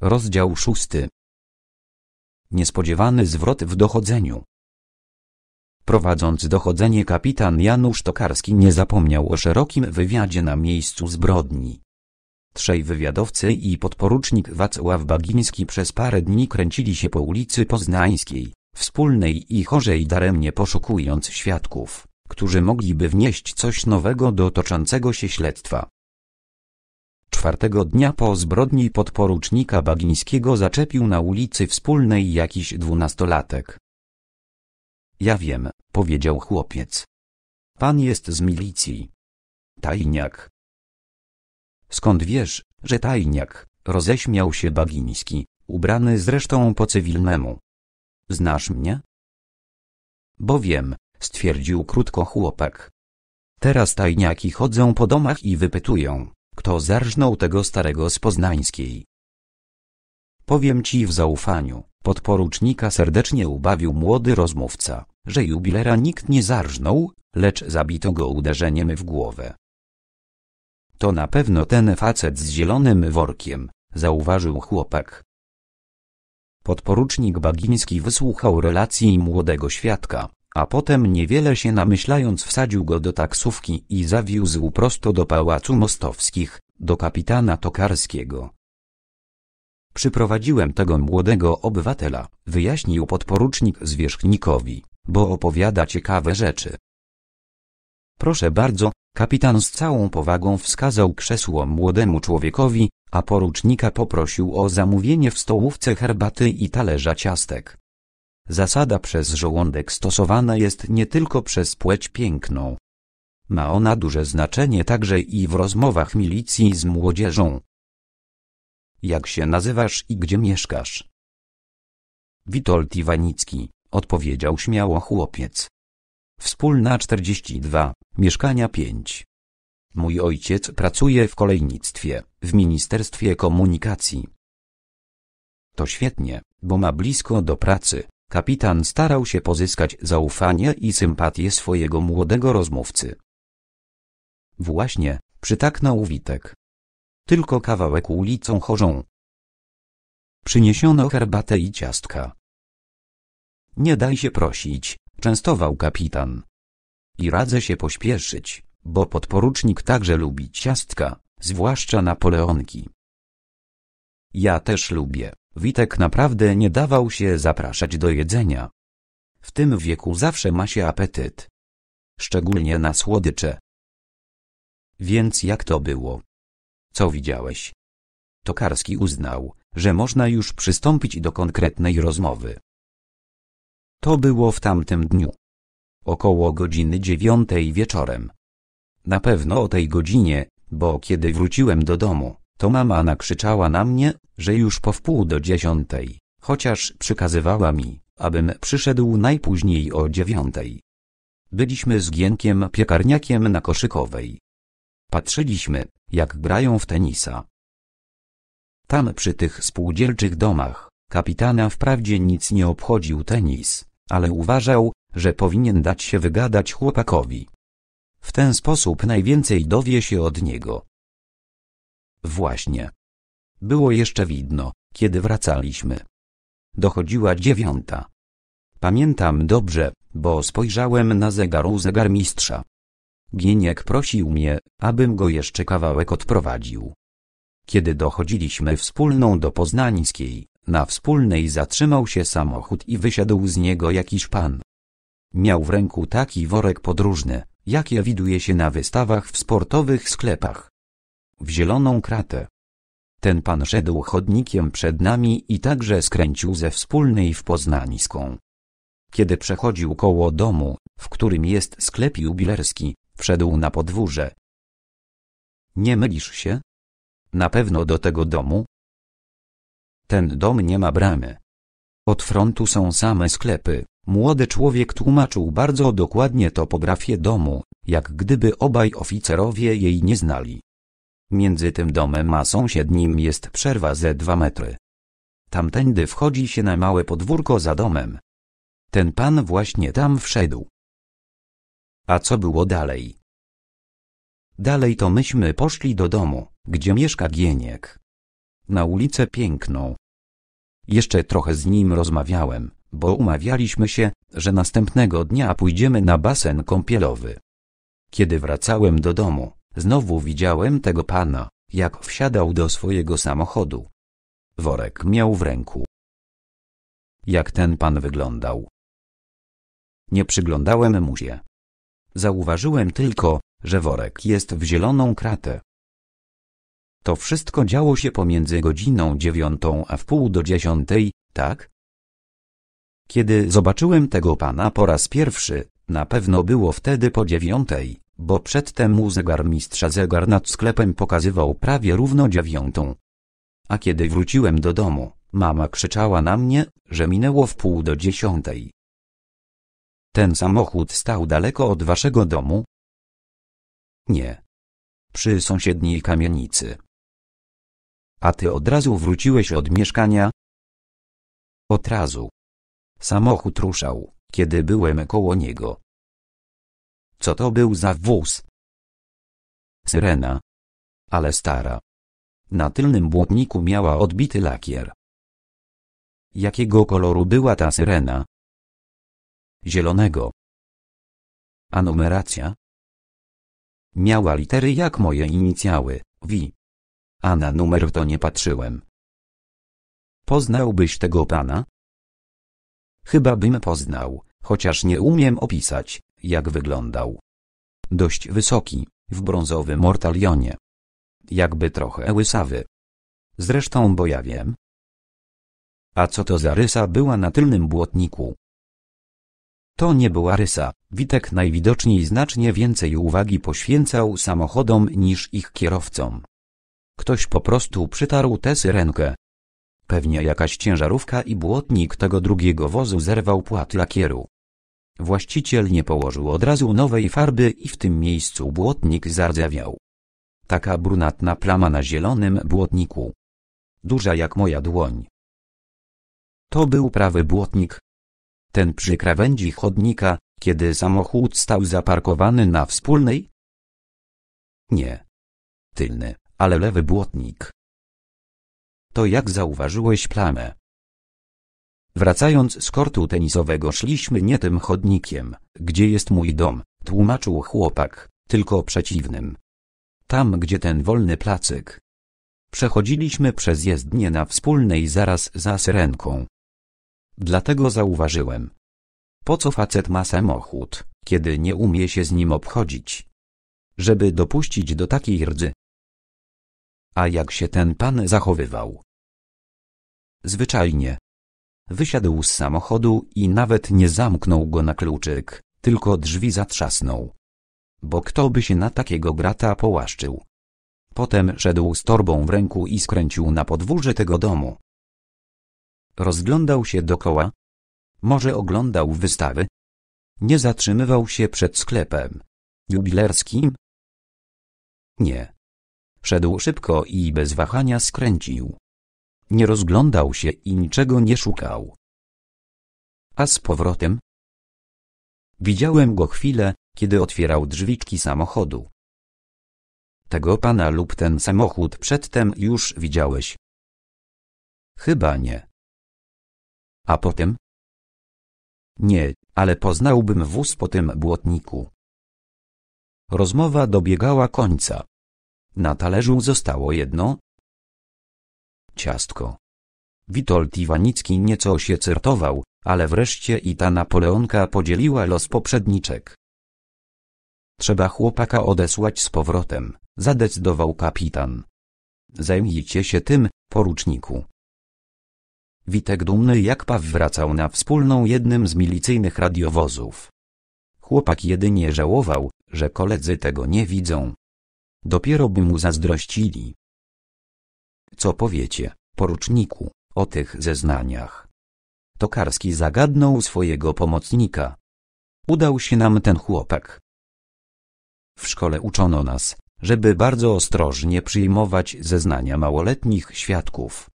Rozdział szósty. Niespodziewany zwrot w dochodzeniu. Prowadząc dochodzenie kapitan Janusz Tokarski nie zapomniał o szerokim wywiadzie na miejscu zbrodni. Trzej wywiadowcy i podporucznik Wacław Bagiński przez parę dni kręcili się po ulicy Poznańskiej, wspólnej i chorzej daremnie poszukując świadków, którzy mogliby wnieść coś nowego do toczącego się śledztwa. Czwartego dnia po zbrodni podporucznika Bagińskiego zaczepił na ulicy Wspólnej jakiś dwunastolatek. Ja wiem, powiedział chłopiec. Pan jest z milicji. Tajniak. Skąd wiesz, że tajniak? Roześmiał się Bagiński, ubrany zresztą po cywilnemu. Znasz mnie? Bo wiem, stwierdził krótko chłopak. Teraz tajniaki chodzą po domach i wypytują, kto zarżnął tego starego z Poznańskiej. Powiem ci w zaufaniu, podporucznika serdecznie ubawił młody rozmówca, że jubilera nikt nie zarżnął, lecz zabito go uderzeniem w głowę. To na pewno ten facet z zielonym workiem, zauważył chłopak. Podporucznik Bagiński wysłuchał relacji młodego świadka, a potem niewiele się namyślając wsadził go do taksówki i zawiózł prosto do Pałacu Mostowskich, do kapitana Tokarskiego. Przyprowadziłem tego młodego obywatela, wyjaśnił podporucznik zwierzchnikowi, bo opowiada ciekawe rzeczy. Proszę bardzo, kapitan z całą powagą wskazał krzesło młodemu człowiekowi, a porucznika poprosił o zamówienie w stołówce herbaty i talerza ciastek. Zasada przez żołądek stosowana jest nie tylko przez płeć piękną. Ma ona duże znaczenie także i w rozmowach milicji z młodzieżą. Jak się nazywasz i gdzie mieszkasz? Witold Iwanicki, odpowiedział śmiało chłopiec. Wspólna 42, mieszkania 5. Mój ojciec pracuje w kolejnictwie, w Ministerstwie Komunikacji. To świetnie, bo ma blisko do pracy. Kapitan starał się pozyskać zaufanie i sympatię swojego młodego rozmówcy. Właśnie, przytaknął Witek. Tylko kawałek ulicą chorzą. Przyniesiono herbatę i ciastka. Nie daj się prosić, częstował kapitan. I radzę się pośpieszyć, bo podporucznik także lubi ciastka, zwłaszcza napoleonki. Ja też lubię. Witek naprawdę nie dawał się zapraszać do jedzenia. W tym wieku zawsze ma się apetyt. Szczególnie na słodycze. Więc jak to było? Co widziałeś? Tokarski uznał, że można już przystąpić do konkretnej rozmowy. To było w tamtym dniu. Około godziny dziewiątej wieczorem. Na pewno o tej godzinie, bo kiedy wróciłem do domu, to mama nakrzyczała na mnie, że już po wpół do dziesiątej, chociaż przykazywała mi, abym przyszedł najpóźniej o dziewiątej. Byliśmy z Gienkiem piekarniakiem na koszykowej. Patrzyliśmy, jak grają w tenisa. Tam przy tych spółdzielczych domach, kapitana wprawdzie nic nie obchodził tenis, ale uważał, że powinien dać się wygadać chłopakowi. W ten sposób najwięcej dowie się od niego. Właśnie. Było jeszcze widno, kiedy wracaliśmy. Dochodziła dziewiąta. Pamiętam dobrze, bo spojrzałem na zegar u zegarmistrza. Gieniek prosił mnie, abym go jeszcze kawałek odprowadził. Kiedy dochodziliśmy wspólną do Poznańskiej, na wspólnej zatrzymał się samochód i wysiadł z niego jakiś pan. Miał w ręku taki worek podróżny, jakie widuje się na wystawach w sportowych sklepach. W zieloną kratę. Ten pan szedł chodnikiem przed nami i także skręcił ze wspólnej w Poznańską. Kiedy przechodził koło domu, w którym jest sklep jubilerski, wszedł na podwórze. Nie mylisz się? Na pewno do tego domu? Ten dom nie ma bramy. Od frontu są same sklepy. Młody człowiek tłumaczył bardzo dokładnie topografię domu, jak gdyby obaj oficerowie jej nie znali. Między tym domem a sąsiednim jest przerwa ze dwa metry. Tamtędy wchodzi się na małe podwórko za domem. Ten pan właśnie tam wszedł. A co było dalej? Dalej to myśmy poszli do domu, gdzie mieszka Gieniek. na ulicę Piękną. Jeszcze trochę z nim rozmawiałem, bo umawialiśmy się, że następnego dnia pójdziemy na basen kąpielowy. Kiedy wracałem do domu, znowu widziałem tego pana, jak wsiadał do swojego samochodu. Worek miał w ręku. Jak ten pan wyglądał? Nie przyglądałem mu się. Zauważyłem tylko, że worek jest w zieloną kratę. To wszystko działo się pomiędzy godziną dziewiątą a wpół do dziesiątej, tak? Kiedy zobaczyłem tego pana po raz pierwszy, na pewno było wtedy po dziewiątej, bo przedtem mu zegarmistrza zegar nad sklepem pokazywał prawie równo dziewiątą. A kiedy wróciłem do domu, mama krzyczała na mnie, że minęło wpół do dziesiątej. Ten samochód stał daleko od waszego domu? Nie. Przy sąsiedniej kamienicy. A ty od razu wróciłeś od mieszkania? Od razu. Samochód ruszał, kiedy byłem koło niego. Co to był za wóz? Syrena. Ale stara. Na tylnym błotniku miała odbity lakier. Jakiego koloru była ta syrena? Zielonego. A numeracja? Miała litery jak moje inicjały, V. A na numer to nie patrzyłem. Poznałbyś tego pana? Chyba bym poznał, chociaż nie umiem opisać, jak wyglądał. Dość wysoki, w brązowym mortalionie. Jakby trochę łysawy. Zresztą bo ja wiem. A co to za rysa była na tylnym błotniku? To nie była rysa. Witek najwidoczniej znacznie więcej uwagi poświęcał samochodom niż ich kierowcom. Ktoś po prostu przytarł tę syrenkę. Pewnie jakaś ciężarówka i błotnik tego drugiego wozu zerwał płat lakieru. Właściciel nie położył od razu nowej farby i w tym miejscu błotnik zardzewiał. Taka brunatna plama na zielonym błotniku. Duża jak moja dłoń. To był prawy błotnik. Ten przy krawędzi chodnika, kiedy samochód stał zaparkowany na wspólnej? Nie. Tylny, ale lewy błotnik. To jak zauważyłeś plamę? Wracając z kortu tenisowego szliśmy nie tym chodnikiem, gdzie jest mój dom, tłumaczył chłopak, tylko przeciwnym. Tam gdzie ten wolny placyk. Przechodziliśmy przez jezdnię na wspólnej zaraz za syrenką. Dlatego zauważyłem. Po co facet ma samochód, kiedy nie umie się z nim obchodzić? Żeby dopuścić do takiej rdzy. A jak się ten pan zachowywał? Zwyczajnie, Wysiadł z samochodu i nawet nie zamknął go na kluczyk, tylko drzwi zatrzasnął. Bo kto by się na takiego grata połaszczył? Potem szedł z torbą w ręku i skręcił na podwórze tego domu. Rozglądał się dokoła. Może oglądał wystawy? Nie zatrzymywał się przed sklepem. Jubilerskim? Nie. Szedł szybko i bez wahania skręcił. Nie rozglądał się i niczego nie szukał. A z powrotem? Widziałem go chwilę, kiedy otwierał drzwiczki samochodu. Tego pana lub ten samochód przedtem już widziałeś? Chyba nie. A potem? Nie, ale poznałbym wóz po tym błotniku. Rozmowa dobiegała końca. Na talerzu zostało jedno, ciastko. Witold Iwanicki nieco się certował, ale wreszcie i ta Napoleonka podzieliła los poprzedniczek. Trzeba chłopaka odesłać z powrotem, zadecydował kapitan. Zajmijcie się tym, poruczniku. Witek dumny jak paw wracał na wspólną jednym z milicyjnych radiowozów. Chłopak jedynie żałował, że koledzy tego nie widzą. Dopiero by mu zazdrościli. Co powiecie, poruczniku, o tych zeznaniach? Tokarski zagadnął swojego pomocnika. Udał się nam ten chłopak. W szkole uczono nas, żeby bardzo ostrożnie przyjmować zeznania małoletnich świadków.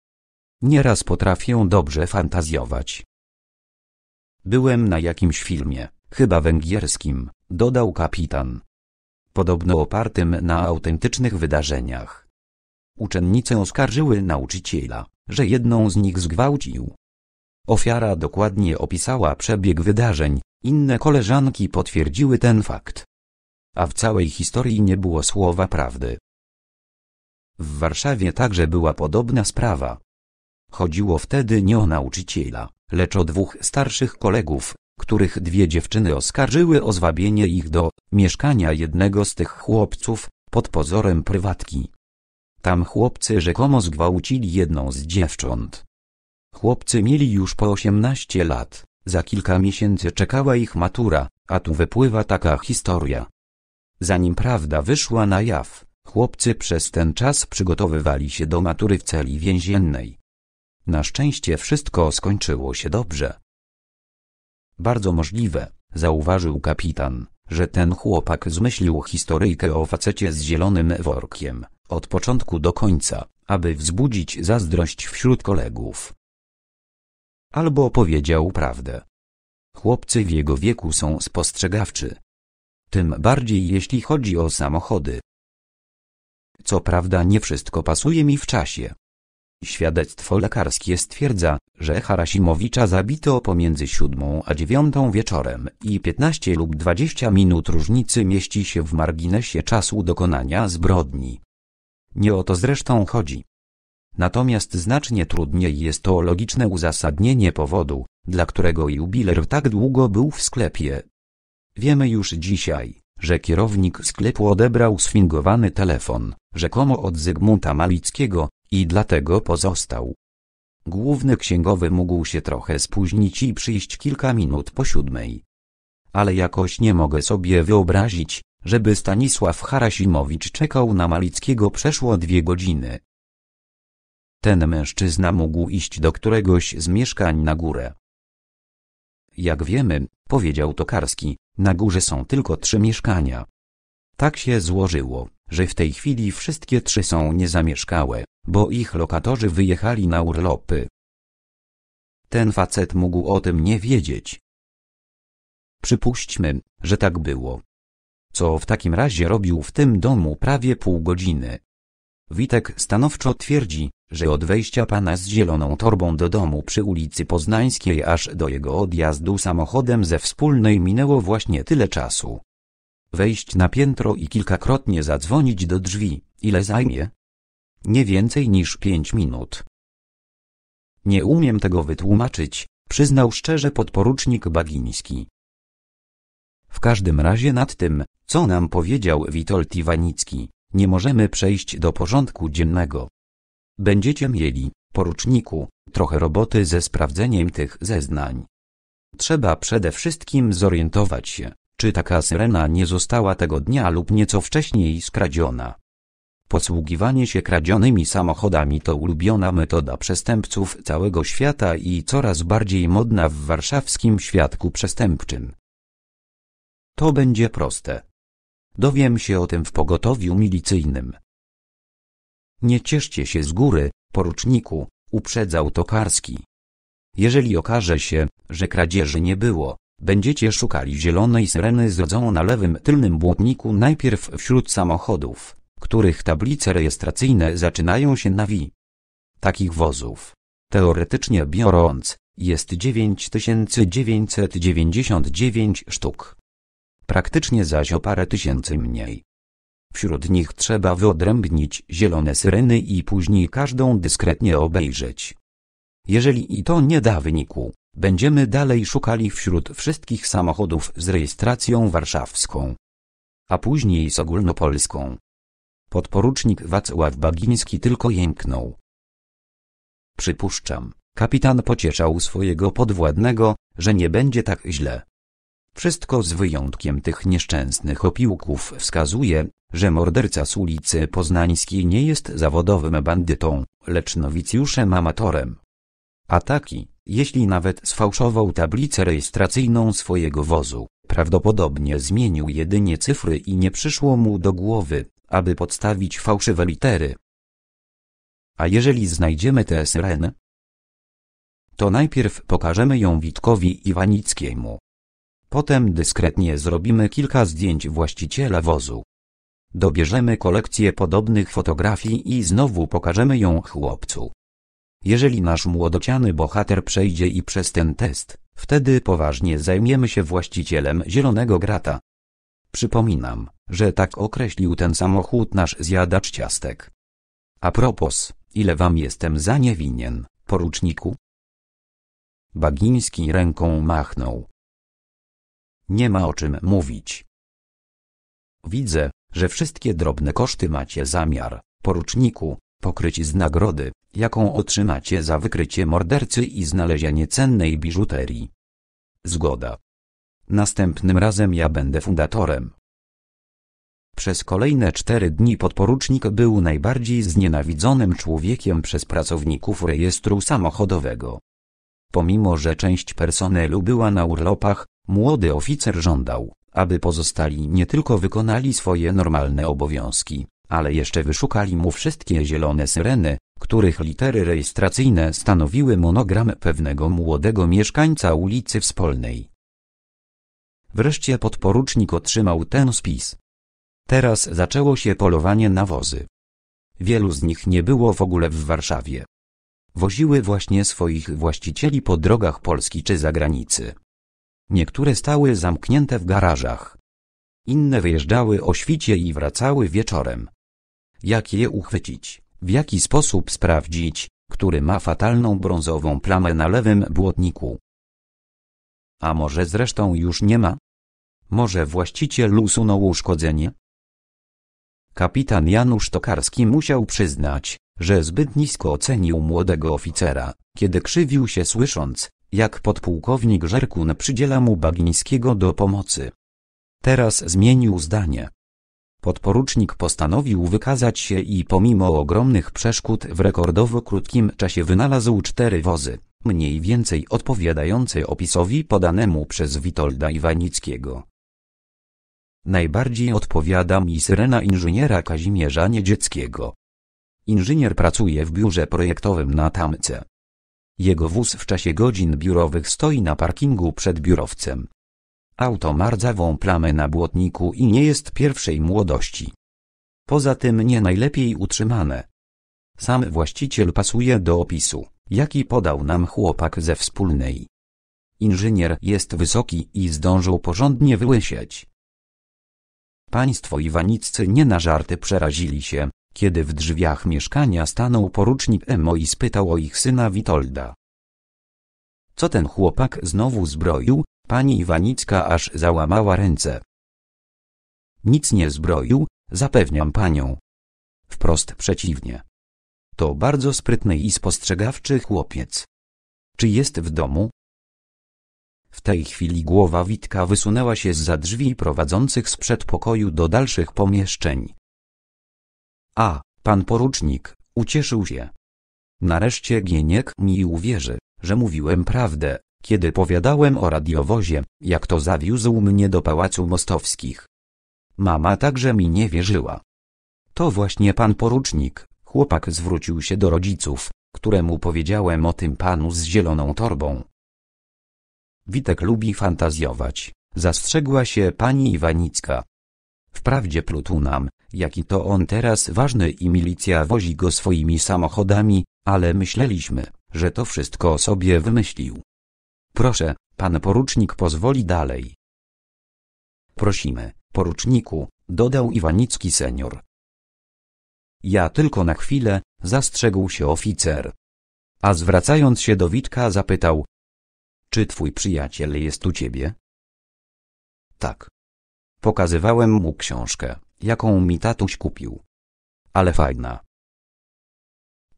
Nieraz potrafię dobrze fantazjować. Byłem na jakimś filmie, chyba węgierskim, dodał kapitan. Podobno opartym na autentycznych wydarzeniach. Uczennice oskarżyły nauczyciela, że jedną z nich zgwałcił. Ofiara dokładnie opisała przebieg wydarzeń, inne koleżanki potwierdziły ten fakt. A w całej historii nie było słowa prawdy. W Warszawie także była podobna sprawa. Chodziło wtedy nie o nauczyciela, lecz o dwóch starszych kolegów, których dwie dziewczyny oskarżyły o zwabienie ich do mieszkania jednego z tych chłopców, pod pozorem prywatki. Tam chłopcy rzekomo zgwałcili jedną z dziewcząt. Chłopcy mieli już po osiemnaście lat, za kilka miesięcy czekała ich matura, a tu wypływa taka historia. Zanim prawda wyszła na jaw, chłopcy przez ten czas przygotowywali się do matury w celi więziennej. Na szczęście wszystko skończyło się dobrze. Bardzo możliwe, zauważył kapitan, że ten chłopak zmyślił historyjkę o facecie z zielonym workiem, od początku do końca, aby wzbudzić zazdrość wśród kolegów. Albo powiedział prawdę. Chłopcy w jego wieku są spostrzegawczy. Tym bardziej jeśli chodzi o samochody. Co prawda nie wszystko pasuje mi w czasie. Świadectwo lekarskie stwierdza, że Harasimowicza zabito pomiędzy siódmą a dziewiątą wieczorem i 15 lub 20 minut różnicy mieści się w marginesie czasu dokonania zbrodni. Nie o to zresztą chodzi. Natomiast znacznie trudniej jest to logiczne uzasadnienie powodu, dla którego jubiler tak długo był w sklepie. Wiemy już dzisiaj, że kierownik sklepu odebrał sfingowany telefon, rzekomo od Zygmunta Malickiego, i dlatego pozostał. Główny księgowy mógł się trochę spóźnić i przyjść kilka minut po siódmej. Ale jakoś nie mogę sobie wyobrazić, żeby Stanisław Harasimowicz czekał na Malickiego przeszło dwie godziny. Ten mężczyzna mógł iść do któregoś z mieszkań na górę. Jak wiemy, powiedział Tokarski, na górze są tylko trzy mieszkania. Tak się złożyło, że w tej chwili wszystkie trzy są niezamieszkałe, bo ich lokatorzy wyjechali na urlopy. Ten facet mógł o tym nie wiedzieć. Przypuśćmy, że tak było. Co w takim razie robił w tym domu prawie pół godziny? Witek stanowczo twierdzi, że od wejścia pana z zieloną torbą do domu przy ulicy Poznańskiej aż do jego odjazdu samochodem ze wspólnej minęło właśnie tyle czasu. Wejść na piętro i kilkakrotnie zadzwonić do drzwi, ile zajmie? Nie więcej niż pięć minut. Nie umiem tego wytłumaczyć, przyznał szczerze podporucznik Bagiński. W każdym razie nad tym, co nam powiedział Witold Iwanicki, nie możemy przejść do porządku dziennego. Będziecie mieli, poruczniku, trochę roboty ze sprawdzeniem tych zeznań. Trzeba przede wszystkim zorientować się, czy taka syrena nie została tego dnia lub nieco wcześniej skradziona. Posługiwanie się kradzionymi samochodami to ulubiona metoda przestępców całego świata i coraz bardziej modna w warszawskim świadku przestępczym. To będzie proste. Dowiem się o tym w pogotowiu milicyjnym. Nie cieszcie się z góry, poruczniku, uprzedzał Tokarski. Jeżeli okaże się, że kradzieży nie było, będziecie szukali zielonej syreny z rodzą na lewym tylnym błotniku najpierw wśród samochodów, których tablice rejestracyjne zaczynają się na wi. Takich wozów, teoretycznie biorąc, jest 9999 sztuk. Praktycznie zaś o parę tysięcy mniej. Wśród nich trzeba wyodrębnić zielone syreny i później każdą dyskretnie obejrzeć. Jeżeli i to nie da wyniku, będziemy dalej szukali wśród wszystkich samochodów z rejestracją warszawską, a później z ogólnopolską. Podporucznik Wacław Bagiński tylko jęknął. Przypuszczam, kapitan pocieszał swojego podwładnego, że nie będzie tak źle. Wszystko z wyjątkiem tych nieszczęsnych opiłków wskazuje, że morderca z ulicy Poznańskiej nie jest zawodowym bandytą, lecz nowicjuszem amatorem. A taki, jeśli nawet sfałszował tablicę rejestracyjną swojego wozu, prawdopodobnie zmienił jedynie cyfry i nie przyszło mu do głowy, aby podstawić fałszywe litery. A jeżeli znajdziemy tę syrenę, to najpierw pokażemy ją Witkowi Iwanickiemu. Potem dyskretnie zrobimy kilka zdjęć właściciela wozu. Dobierzemy kolekcję podobnych fotografii i znowu pokażemy ją chłopcu. Jeżeli nasz młodociany bohater przejdzie i przez ten test, wtedy poważnie zajmiemy się właścicielem zielonego grata. Przypominam, że tak określił ten samochód nasz zjadacz ciastek. A propos, ile wam jestem za nie winien, poruczniku? Bagiński ręką machnął. Nie ma o czym mówić. Widzę, że wszystkie drobne koszty macie zamiar, poruczniku, pokryć z nagrody, jaką otrzymacie za wykrycie mordercy i znalezienie cennej biżuterii. Zgoda. Następnym razem ja będę fundatorem. Przez kolejne cztery dni podporucznik był najbardziej znienawidzonym człowiekiem przez pracowników rejestru samochodowego. Pomimo, że część personelu była na urlopach, młody oficer żądał, aby pozostali nie tylko wykonali swoje normalne obowiązki, ale jeszcze wyszukali mu wszystkie zielone syreny, których litery rejestracyjne stanowiły monogram pewnego młodego mieszkańca ulicy Wspólnej. Wreszcie podporucznik otrzymał ten spis. Teraz zaczęło się polowanie na wozy. Wielu z nich nie było w ogóle w Warszawie. Woziły właśnie swoich właścicieli po drogach Polski czy zagranicy. Niektóre stały zamknięte w garażach. Inne wyjeżdżały o świcie i wracały wieczorem. Jak je uchwycić? W jaki sposób sprawdzić, który ma fatalną brązową plamę na lewym błotniku? A może zresztą już nie ma? Może właściciel usunął uszkodzenie? Kapitan Janusz Tokarski musiał przyznać, że zbyt nisko ocenił młodego oficera, kiedy krzywił się słysząc, jak podpułkownik Żerkun przydziela mu Bagińskiego do pomocy. Teraz zmienił zdanie. Podporucznik postanowił wykazać się i pomimo ogromnych przeszkód w rekordowo krótkim czasie wynalazł cztery wozy, mniej więcej odpowiadające opisowi podanemu przez Witolda Iwanickiego. Najbardziej odpowiada mi syrena inżyniera Kazimierza Niedzieckiego. Inżynier pracuje w biurze projektowym na Tamce. Jego wóz w czasie godzin biurowych stoi na parkingu przed biurowcem. Auto ma rdzawą plamę na błotniku i nie jest pierwszej młodości. Poza tym nie najlepiej utrzymane. Sam właściciel pasuje do opisu, jaki podał nam chłopak ze wspólnej. Inżynier jest wysoki i zdążył porządnie wyłysieć. Państwo iwaniccy nie na żarty przerazili się, kiedy w drzwiach mieszkania stanął porucznik Emo i spytał o ich syna Witolda. Co ten chłopak znowu zbroił? Pani Iwanicka aż załamała ręce. Nic nie zbroił, zapewniam panią. Wprost przeciwnie. To bardzo sprytny i spostrzegawczy chłopiec. Czy jest w domu? W tej chwili głowa Witka wysunęła się za drzwi prowadzących z przedpokoju do dalszych pomieszczeń. A, pan porucznik, ucieszył się. Nareszcie Gieniek mi uwierzy, że mówiłem prawdę, kiedy powiadałem o radiowozie, jak to zawiózł mnie do pałacu mostowskich. Mama także mi nie wierzyła. To właśnie pan porucznik, chłopak zwrócił się do rodziców, któremu powiedziałem o tym panu z zieloną torbą. Witek lubi fantazjować, zastrzegła się pani Iwanicka. Wprawdzie plutu nam, jaki to on teraz ważny i milicja wozi go swoimi samochodami, ale myśleliśmy, że to wszystko sobie wymyślił. Proszę, pan porucznik pozwoli dalej. Prosimy, poruczniku, dodał Iwanicki senior. Ja tylko na chwilę, zastrzegł się oficer. A zwracając się do Witka zapytał. Czy twój przyjaciel jest u ciebie? Tak. Pokazywałem mu książkę, jaką mi tatuś kupił. Ale fajna.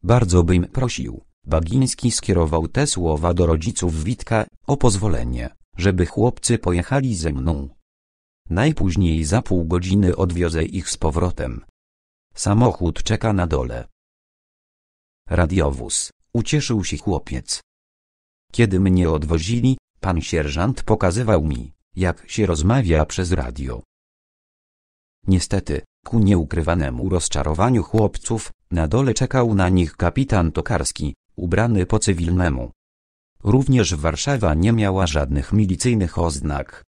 Bardzo bym prosił, Bagiński skierował te słowa do rodziców Witka, o pozwolenie, żeby chłopcy pojechali ze mną. Najpóźniej za pół godziny odwiozę ich z powrotem. Samochód czeka na dole. Radiowóz, ucieszył się chłopiec. Kiedy mnie odwozili, pan sierżant pokazywał mi, jak się rozmawia przez radio. Niestety, ku nieukrywanemu rozczarowaniu chłopców, na dole czekał na nich kapitan Tokarski, ubrany po cywilnemu. Również Warszawa nie miała żadnych milicyjnych oznak.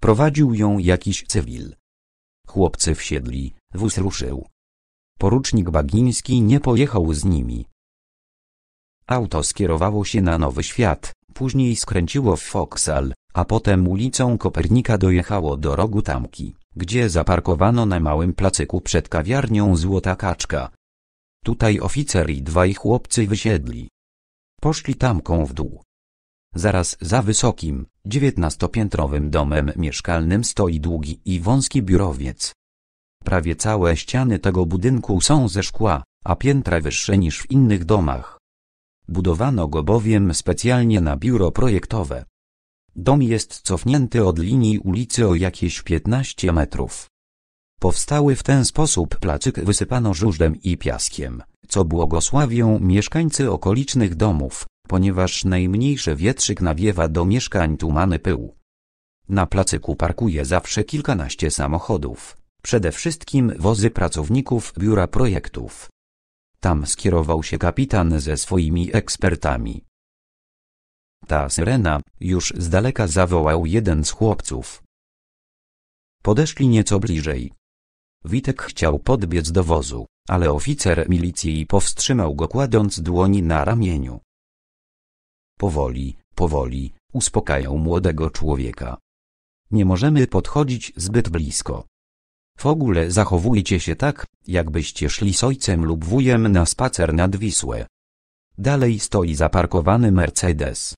Prowadził ją jakiś cywil. Chłopcy wsiedli, Wóz ruszył. Porucznik Bagiński nie pojechał z nimi. Auto skierowało się na Nowy Świat, później skręciło w Foksal, a potem ulicą Kopernika dojechało do rogu Tamki, gdzie zaparkowano na małym placyku przed kawiarnią Złota Kaczka. Tutaj oficer i dwaj chłopcy wysiedli. Poszli tamką w dół. Zaraz za wysokim, dziewiętnastopiętrowym domem mieszkalnym stoi długi i wąski biurowiec. Prawie całe ściany tego budynku są ze szkła, a piętra wyższe niż w innych domach. Budowano go bowiem specjalnie na biuro projektowe. Dom jest cofnięty od linii ulicy o jakieś 15 metrów. Powstały w ten sposób placyk wysypano żużlem i piaskiem, co błogosławią mieszkańcy okolicznych domów, ponieważ najmniejszy wietrzyk nawiewa do mieszkań tumany pył. Na placyku parkuje zawsze kilkanaście samochodów, przede wszystkim wozy pracowników biura projektów. Tam skierował się kapitan ze swoimi ekspertami. Ta syrena, już z daleka zawołał jeden z chłopców. Podeszli nieco bliżej. Witek chciał podbiec do wozu, ale oficer milicji powstrzymał go kładąc dłoni na ramieniu. Powoli, powoli, uspokajał młodego człowieka. Nie możemy podchodzić zbyt blisko. W ogóle zachowujcie się tak, jakbyście szli z ojcem lub wujem na spacer nad Wisłę. Dalej stoi zaparkowany Mercedes.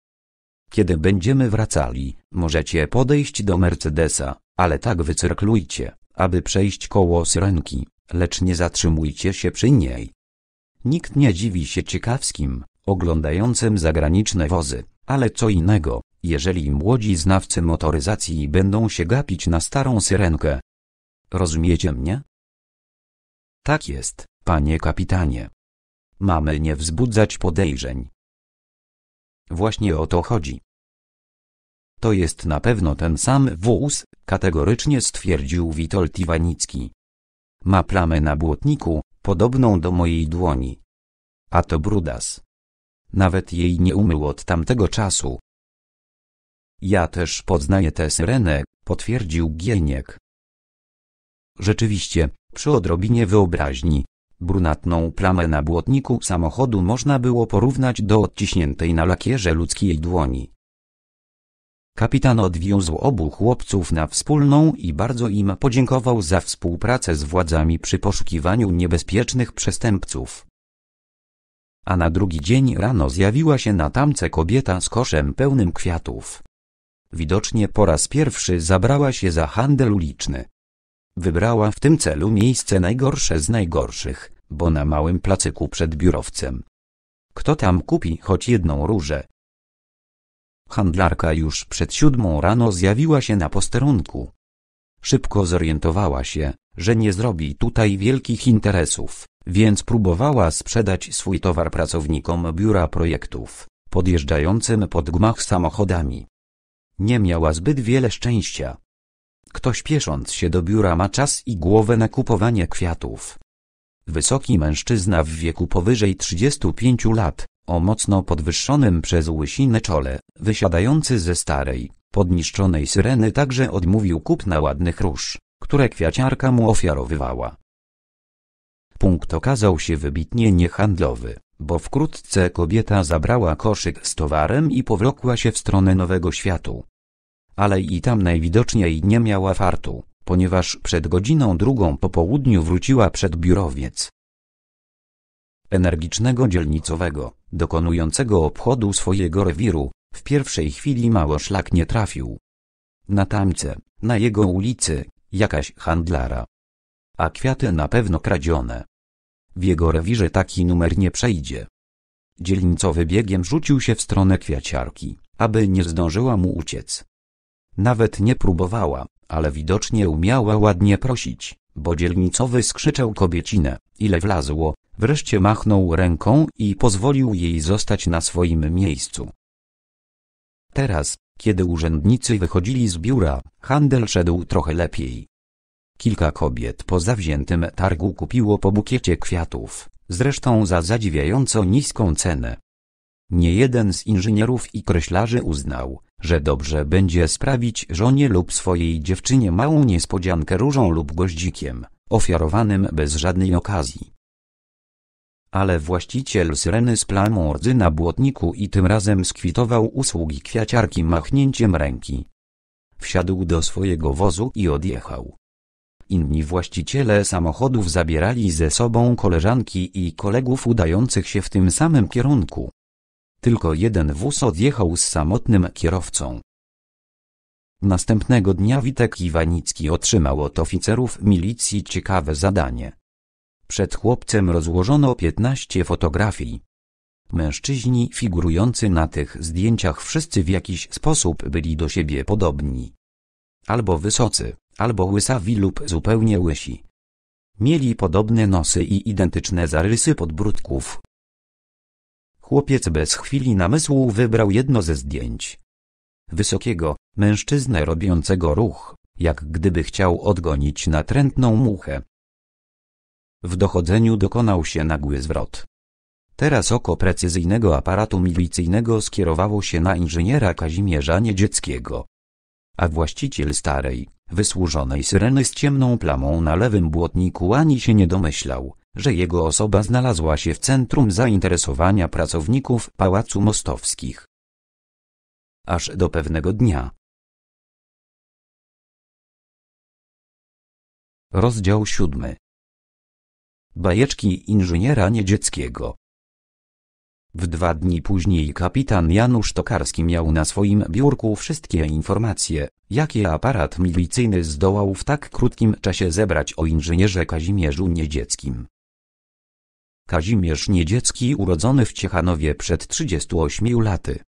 Kiedy będziemy wracali, możecie podejść do Mercedesa, ale tak wycyrklujcie, aby przejść koło syrenki, lecz nie zatrzymujcie się przy niej. Nikt nie dziwi się ciekawskim, oglądającym zagraniczne wozy, ale co innego, jeżeli młodzi znawcy motoryzacji będą się gapić na starą syrenkę. Rozumiecie mnie? Tak jest, panie kapitanie. Mamy nie wzbudzać podejrzeń. Właśnie o to chodzi. To jest na pewno ten sam wóz, kategorycznie stwierdził Witold Iwanicki. Ma plamę na błotniku, podobną do mojej dłoni. A to brudas. Nawet jej nie umył od tamtego czasu. Ja też poznaję tę syrenę, potwierdził Gieniek. Rzeczywiście, przy odrobinie wyobraźni, brunatną plamę na błotniku samochodu można było porównać do odciśniętej na lakierze ludzkiej dłoni. Kapitan odwiózł obu chłopców na wspólną i bardzo im podziękował za współpracę z władzami przy poszukiwaniu niebezpiecznych przestępców. A na drugi dzień rano zjawiła się na tamce kobieta z koszem pełnym kwiatów. Widocznie po raz pierwszy zabrała się za handel uliczny. Wybrała w tym celu miejsce najgorsze z najgorszych, bo na małym placyku przed biurowcem. Kto tam kupi choć jedną różę? Handlarka już przed siódmą rano zjawiła się na posterunku. Szybko zorientowała się, że nie zrobi tutaj wielkich interesów, więc próbowała sprzedać swój towar pracownikom biura projektów, podjeżdżającym pod gmach samochodami. Nie miała zbyt wiele szczęścia. Ktoś piesząc się do biura ma czas i głowę na kupowanie kwiatów. Wysoki mężczyzna w wieku powyżej 35 lat, o mocno podwyższonym przez łysinę czole, wysiadający ze starej, podniszczonej syreny także odmówił kupna ładnych róż, które kwiaciarka mu ofiarowywała. Punkt okazał się wybitnie niehandlowy, bo wkrótce kobieta zabrała koszyk z towarem i powlokła się w stronę Nowego Światu. Ale i tam najwidoczniej nie miała fartu, ponieważ przed godziną drugą po południu wróciła przed biurowiec. Energicznego dzielnicowego, dokonującego obchodu swojego rewiru, w pierwszej chwili mało szlak nie trafił. Na tamce, na jego ulicy, jakaś handlara. A kwiaty na pewno kradzione. W jego rewirze taki numer nie przejdzie. Dzielnicowy biegiem rzucił się w stronę kwiaciarki, aby nie zdążyła mu uciec. Nawet nie próbowała, ale widocznie umiała ładnie prosić, bo dzielnicowy skrzyczał kobiecinę, ile wlazło, wreszcie machnął ręką i pozwolił jej zostać na swoim miejscu. Teraz, kiedy urzędnicy wychodzili z biura, handel szedł trochę lepiej. Kilka kobiet po zawziętym targu kupiło po bukiecie kwiatów, zresztą za zadziwiająco niską cenę. Nie jeden z inżynierów i kreślarzy uznał, że dobrze będzie sprawić żonie lub swojej dziewczynie małą niespodziankę różą lub goździkiem, ofiarowanym bez żadnej okazji. Ale właściciel syreny splamł rdzy na błotniku i tym razem skwitował usługi kwiaciarki machnięciem ręki. Wsiadł do swojego wozu i odjechał. Inni właściciele samochodów zabierali ze sobą koleżanki i kolegów udających się w tym samym kierunku. Tylko jeden wóz odjechał z samotnym kierowcą. Następnego dnia Witek Iwanicki otrzymał od oficerów milicji ciekawe zadanie. Przed chłopcem rozłożono 15 fotografii. Mężczyźni figurujący na tych zdjęciach wszyscy w jakiś sposób byli do siebie podobni. Albo wysocy, albo łysawi lub zupełnie łysi. Mieli podobne nosy i identyczne zarysy podbródków. Chłopiec bez chwili namysłu wybrał jedno ze zdjęć. Wysokiego, mężczyznę robiącego ruch, jak gdyby chciał odgonić natrętną muchę. W dochodzeniu dokonał się nagły zwrot. Teraz oko precyzyjnego aparatu milicyjnego skierowało się na inżyniera Kazimierza Niedzieckiego. A właściciel starej, wysłużonej syreny z ciemną plamą na lewym błotniku ani się nie domyślał, że jego osoba znalazła się w centrum zainteresowania pracowników Pałacu Mostowskich. Aż do pewnego dnia. Rozdział siódmy. Bajeczki inżyniera niedzieckiego. W dwa dni później kapitan Janusz Tokarski miał na swoim biurku wszystkie informacje, jakie aparat milicyjny zdołał w tak krótkim czasie zebrać o inżynierze Kazimierzu Niedzieckim. Kazimierz Niedziecki urodzony w Ciechanowie przed 38 laty.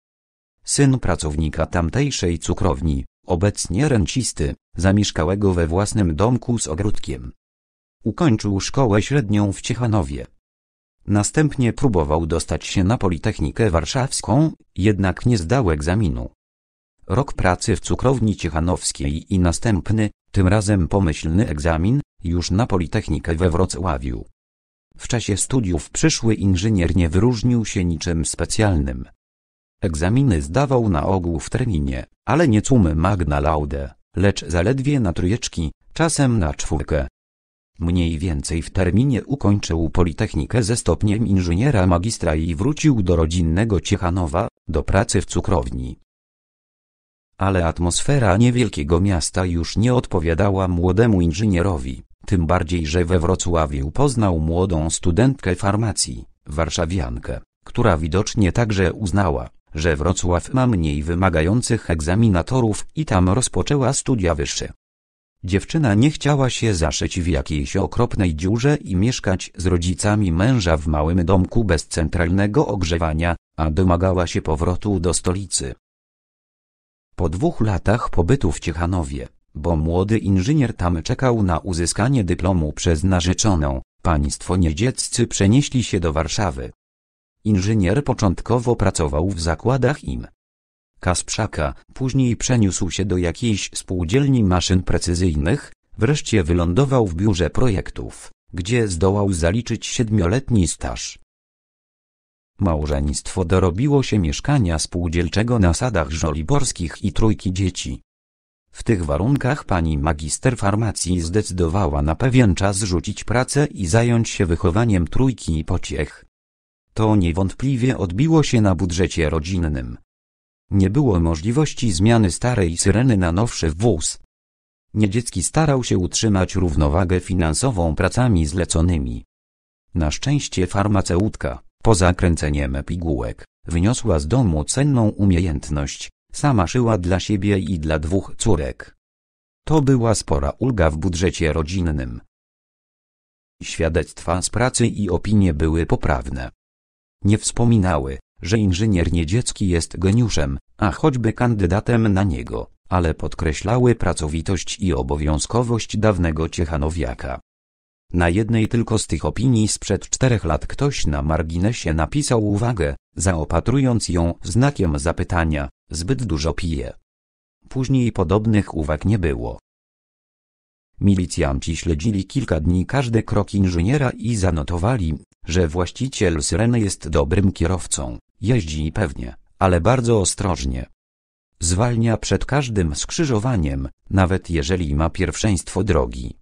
Syn pracownika tamtejszej cukrowni, obecnie rencisty, zamieszkałego we własnym domku z ogródkiem. Ukończył szkołę średnią w Ciechanowie. Następnie próbował dostać się na Politechnikę Warszawską, jednak nie zdał egzaminu. Rok pracy w cukrowni ciechanowskiej i następny, tym razem pomyślny egzamin, już na Politechnikę we Wrocławiu. W czasie studiów przyszły inżynier nie wyróżnił się niczym specjalnym. Egzaminy zdawał na ogół w terminie, ale nie cumy magna laude, lecz zaledwie na trójeczki, czasem na czwórkę. Mniej więcej w terminie ukończył Politechnikę ze stopniem inżyniera magistra i wrócił do rodzinnego Ciechanowa, do pracy w cukrowni. Ale atmosfera niewielkiego miasta już nie odpowiadała młodemu inżynierowi, tym bardziej, że we Wrocławiu poznał młodą studentkę farmacji, warszawiankę, która widocznie także uznała, że Wrocław ma mniej wymagających egzaminatorów i tam rozpoczęła studia wyższe. Dziewczyna nie chciała się zaszyć w jakiejś okropnej dziurze i mieszkać z rodzicami męża w małym domku bez centralnego ogrzewania, a domagała się powrotu do stolicy. Po dwóch latach pobytu w Ciechanowie, bo młody inżynier tam czekał na uzyskanie dyplomu przez narzeczoną, państwo niedzieccy przenieśli się do Warszawy. Inżynier początkowo pracował w zakładach im. Kasprzaka, później przeniósł się do jakiejś spółdzielni maszyn precyzyjnych, wreszcie wylądował w biurze projektów, gdzie zdołał zaliczyć siedmioletni staż. Małżeństwo dorobiło się mieszkania spółdzielczego na sadach żoliborskich i trójki dzieci. W tych warunkach pani magister farmacji zdecydowała na pewien czas rzucić pracę i zająć się wychowaniem trójki i pociech. To niewątpliwie odbiło się na budżecie rodzinnym. Nie było możliwości zmiany starej syreny na nowszy wóz. Niedziecki starał się utrzymać równowagę finansową pracami zleconymi. Na szczęście farmaceutka, poza kręceniem pigułek, wyniosła z domu cenną umiejętność, sama szyła dla siebie i dla dwóch córek. To była spora ulga w budżecie rodzinnym. Świadectwa z pracy i opinie były poprawne. Nie wspominały, że inżynier Niedziecki jest geniuszem, a choćby kandydatem na niego, ale podkreślały pracowitość i obowiązkowość dawnego Ciechanowiaka. Na jednej tylko z tych opinii sprzed czterech lat ktoś na marginesie napisał uwagę, zaopatrując ją znakiem zapytania, zbyt dużo pije. Później podobnych uwag nie było. Milicjanci śledzili kilka dni każdy krok inżyniera i zanotowali, że właściciel syreny jest dobrym kierowcą, jeździ pewnie, ale bardzo ostrożnie. Zwalnia przed każdym skrzyżowaniem, nawet jeżeli ma pierwszeństwo drogi.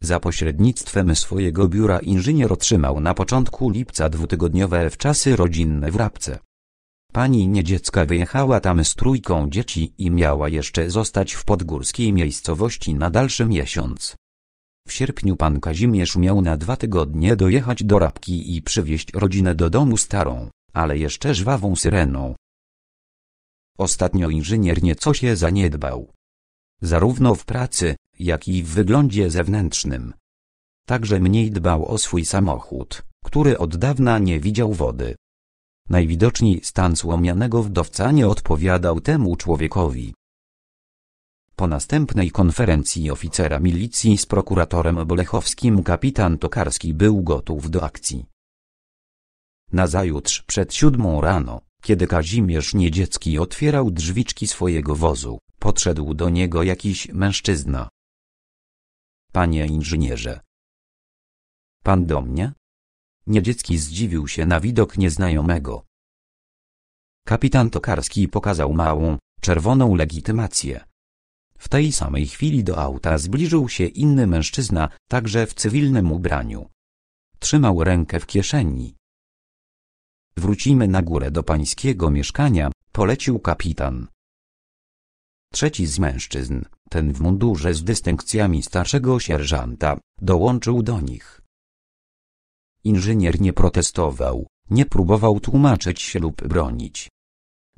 Za pośrednictwem swojego biura inżynier otrzymał na początku lipca dwutygodniowe wczasy rodzinne w Rabce. Pani Niedziecka wyjechała tam z trójką dzieci i miała jeszcze zostać w podgórskiej miejscowości na dalszy miesiąc. W sierpniu pan Kazimierz miał na dwa tygodnie dojechać do Rabki i przywieźć rodzinę do domu starą, ale jeszcze żwawą syreną. Ostatnio inżynier nieco się zaniedbał. Zarówno w pracy, jak i w wyglądzie zewnętrznym. Także mniej dbał o swój samochód, który od dawna nie widział wody. Najwidoczniej stan słomianego wdowca nie odpowiadał temu człowiekowi. Po następnej konferencji oficera milicji z prokuratorem Bolechowskim kapitan Tokarski był gotów do akcji. Nazajutrz przed siódmą rano, kiedy Kazimierz Niedziecki otwierał drzwiczki swojego wozu, podszedł do niego jakiś mężczyzna. Panie inżynierze. Pan do mnie? Niedziecki zdziwił się na widok nieznajomego. Kapitan Tokarski pokazał małą, czerwoną legitymację. W tej samej chwili do auta zbliżył się inny mężczyzna, także w cywilnym ubraniu. Trzymał rękę w kieszeni. Wrócimy na górę do pańskiego mieszkania, polecił kapitan. Trzeci z mężczyzn, ten w mundurze z dystynkcjami starszego sierżanta, dołączył do nich. Inżynier nie protestował, nie próbował tłumaczyć się lub bronić.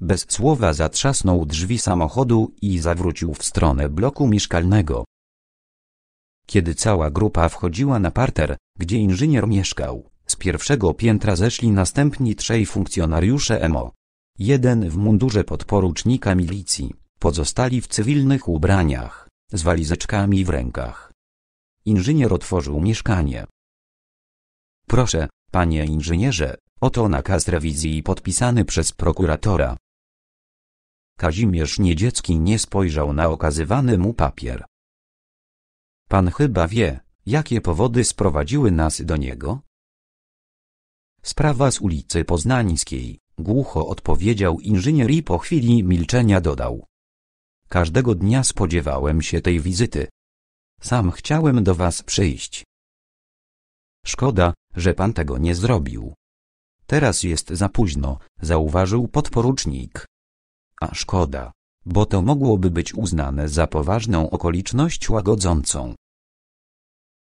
Bez słowa zatrzasnął drzwi samochodu i zawrócił w stronę bloku mieszkalnego. Kiedy cała grupa wchodziła na parter, gdzie inżynier mieszkał, z pierwszego piętra zeszli następni trzej funkcjonariusze MO. Jeden w mundurze podporucznika milicji, pozostali w cywilnych ubraniach, z walizeczkami w rękach. Inżynier otworzył mieszkanie. Proszę, panie inżynierze, oto nakaz rewizji podpisany przez prokuratora. Kazimierz Niedziecki nie spojrzał na okazywany mu papier. Pan chyba wie, jakie powody sprowadziły nas do niego? Sprawa z ulicy Poznańskiej, głucho odpowiedział inżynier i po chwili milczenia dodał. Każdego dnia spodziewałem się tej wizyty. Sam chciałem do was przyjść. Szkoda, że pan tego nie zrobił. Teraz jest za późno, zauważył podporucznik. A szkoda, bo to mogłoby być uznane za poważną okoliczność łagodzącą.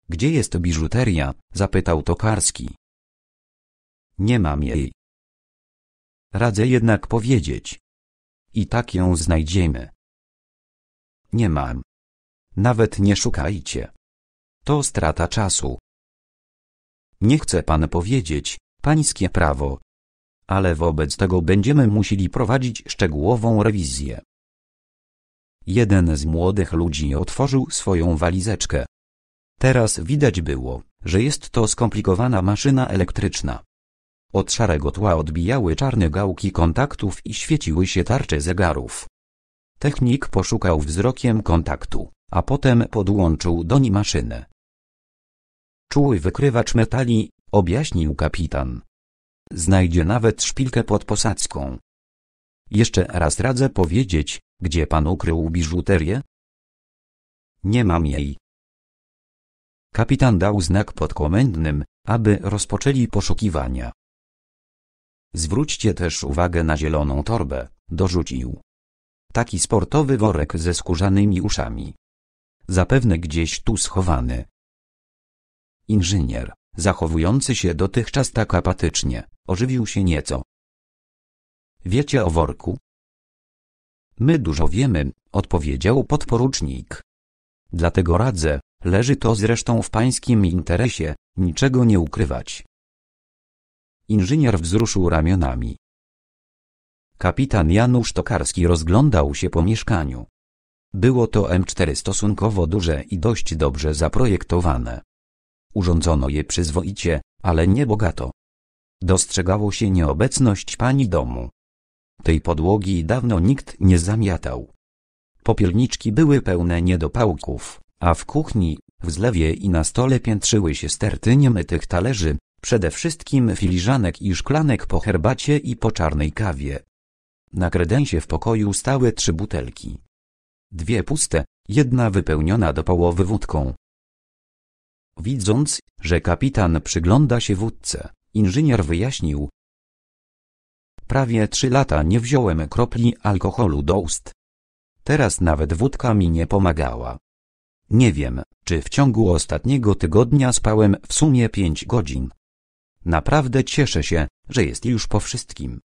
Gdzie jest biżuteria? zapytał Tokarski. Nie mam jej. Radzę jednak powiedzieć. I tak ją znajdziemy. Nie mam. Nawet nie szukajcie. To strata czasu. Nie chce pan powiedzieć, pańskie prawo. Ale wobec tego będziemy musieli prowadzić szczegółową rewizję. Jeden z młodych ludzi otworzył swoją walizeczkę. Teraz widać było, że jest to skomplikowana maszyna elektryczna. Od szarego tła odbijały czarne gałki kontaktów i świeciły się tarcze zegarów. Technik poszukał wzrokiem kontaktu, a potem podłączył do niej maszynę. Czuły wykrywacz metali, objaśnił kapitan. Znajdzie nawet szpilkę pod posadzką. Jeszcze raz radzę powiedzieć, gdzie pan ukrył biżuterię? Nie mam jej. Kapitan dał znak podkomendnym, aby rozpoczęli poszukiwania. Zwróćcie też uwagę na zieloną torbę, dorzucił. Taki sportowy worek ze skórzanymi uszami. Zapewne gdzieś tu schowany. Inżynier, zachowujący się dotychczas tak apatycznie, ożywił się nieco. Wiecie o worku? My dużo wiemy, odpowiedział podporucznik. Dlatego radzę, leży to zresztą w pańskim interesie, niczego nie ukrywać. Inżynier wzruszył ramionami. Kapitan Janusz Tokarski rozglądał się po mieszkaniu. Było to M4 stosunkowo duże i dość dobrze zaprojektowane. Urządzono je przyzwoicie, ale nie bogato. Dostrzegało się nieobecność pani domu. Tej podłogi dawno nikt nie zamiatał. Popielniczki były pełne niedopałków, a w kuchni, w zlewie i na stole piętrzyły się sterty niemytych talerzy, przede wszystkim filiżanek i szklanek po herbacie i po czarnej kawie. Na kredensie w pokoju stały trzy butelki. Dwie puste, jedna wypełniona do połowy wódką. Widząc, że kapitan przygląda się wódce, inżynier wyjaśnił. Prawie trzy lata nie wziąłem kropli alkoholu do ust. Teraz nawet wódka mi nie pomagała. Nie wiem, czy w ciągu ostatniego tygodnia spałem w sumie pięć godzin. Naprawdę cieszę się, że jest już po wszystkim.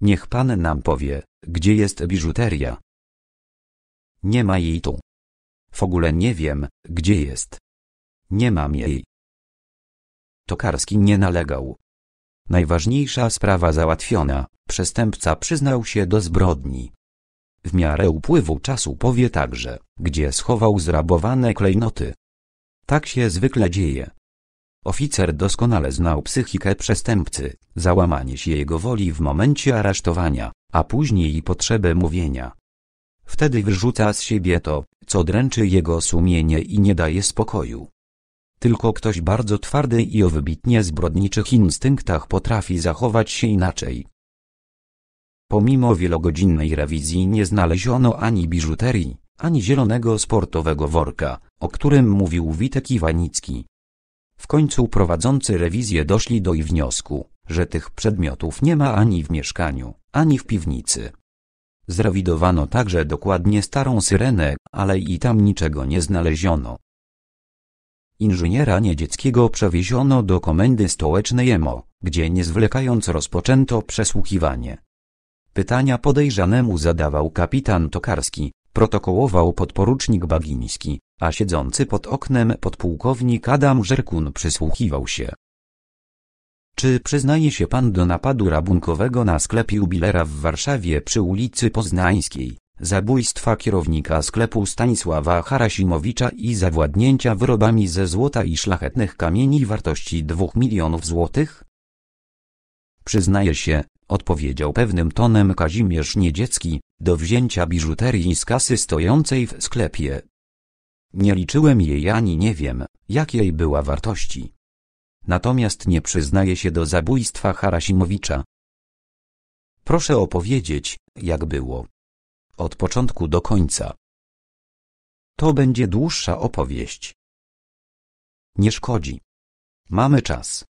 Niech pan nam powie, gdzie jest biżuteria. Nie ma jej tu. W ogóle nie wiem, gdzie jest. Nie mam jej. Tokarski nie nalegał. Najważniejsza sprawa załatwiona, przestępca przyznał się do zbrodni. W miarę upływu czasu powie także, gdzie schował zrabowane klejnoty. Tak się zwykle dzieje. Oficer doskonale znał psychikę przestępcy, załamanie się jego woli w momencie aresztowania, a później potrzebę mówienia. Wtedy wyrzuca z siebie to, co dręczy jego sumienie i nie daje spokoju. Tylko ktoś bardzo twardy i o wybitnie zbrodniczych instynktach potrafi zachować się inaczej. Pomimo wielogodzinnej rewizji nie znaleziono ani biżuterii, ani zielonego sportowego worka, o którym mówił Witek Iwanicki. W końcu prowadzący rewizję doszli do wniosku, że tych przedmiotów nie ma ani w mieszkaniu, ani w piwnicy. Zrewidowano także dokładnie starą syrenę, ale i tam niczego nie znaleziono. Inżyniera Niedzieckiego przewieziono do komendy stołecznej EMO, gdzie nie zwlekając rozpoczęto przesłuchiwanie. Pytania podejrzanemu zadawał kapitan Tokarski, protokołował podporucznik Bagiński, a siedzący pod oknem podpułkownik Adam Żerkun przysłuchiwał się. Czy przyznaje się pan do napadu rabunkowego na sklep jubilera w Warszawie przy ulicy Poznańskiej, zabójstwa kierownika sklepu Stanisława Harasimowicza i zawładnięcia wyrobami ze złota i szlachetnych kamieni wartości dwóch milionów złotych? Przyznaje się, odpowiedział pewnym tonem Kazimierz Niedziecki, do wzięcia biżuterii z kasy stojącej w sklepie. Nie liczyłem jej ani nie wiem, jakiej była wartości. Natomiast nie przyznaje się do zabójstwa Harasimowicza. Proszę opowiedzieć, jak było. Od początku do końca. To będzie dłuższa opowieść. Nie szkodzi. Mamy czas.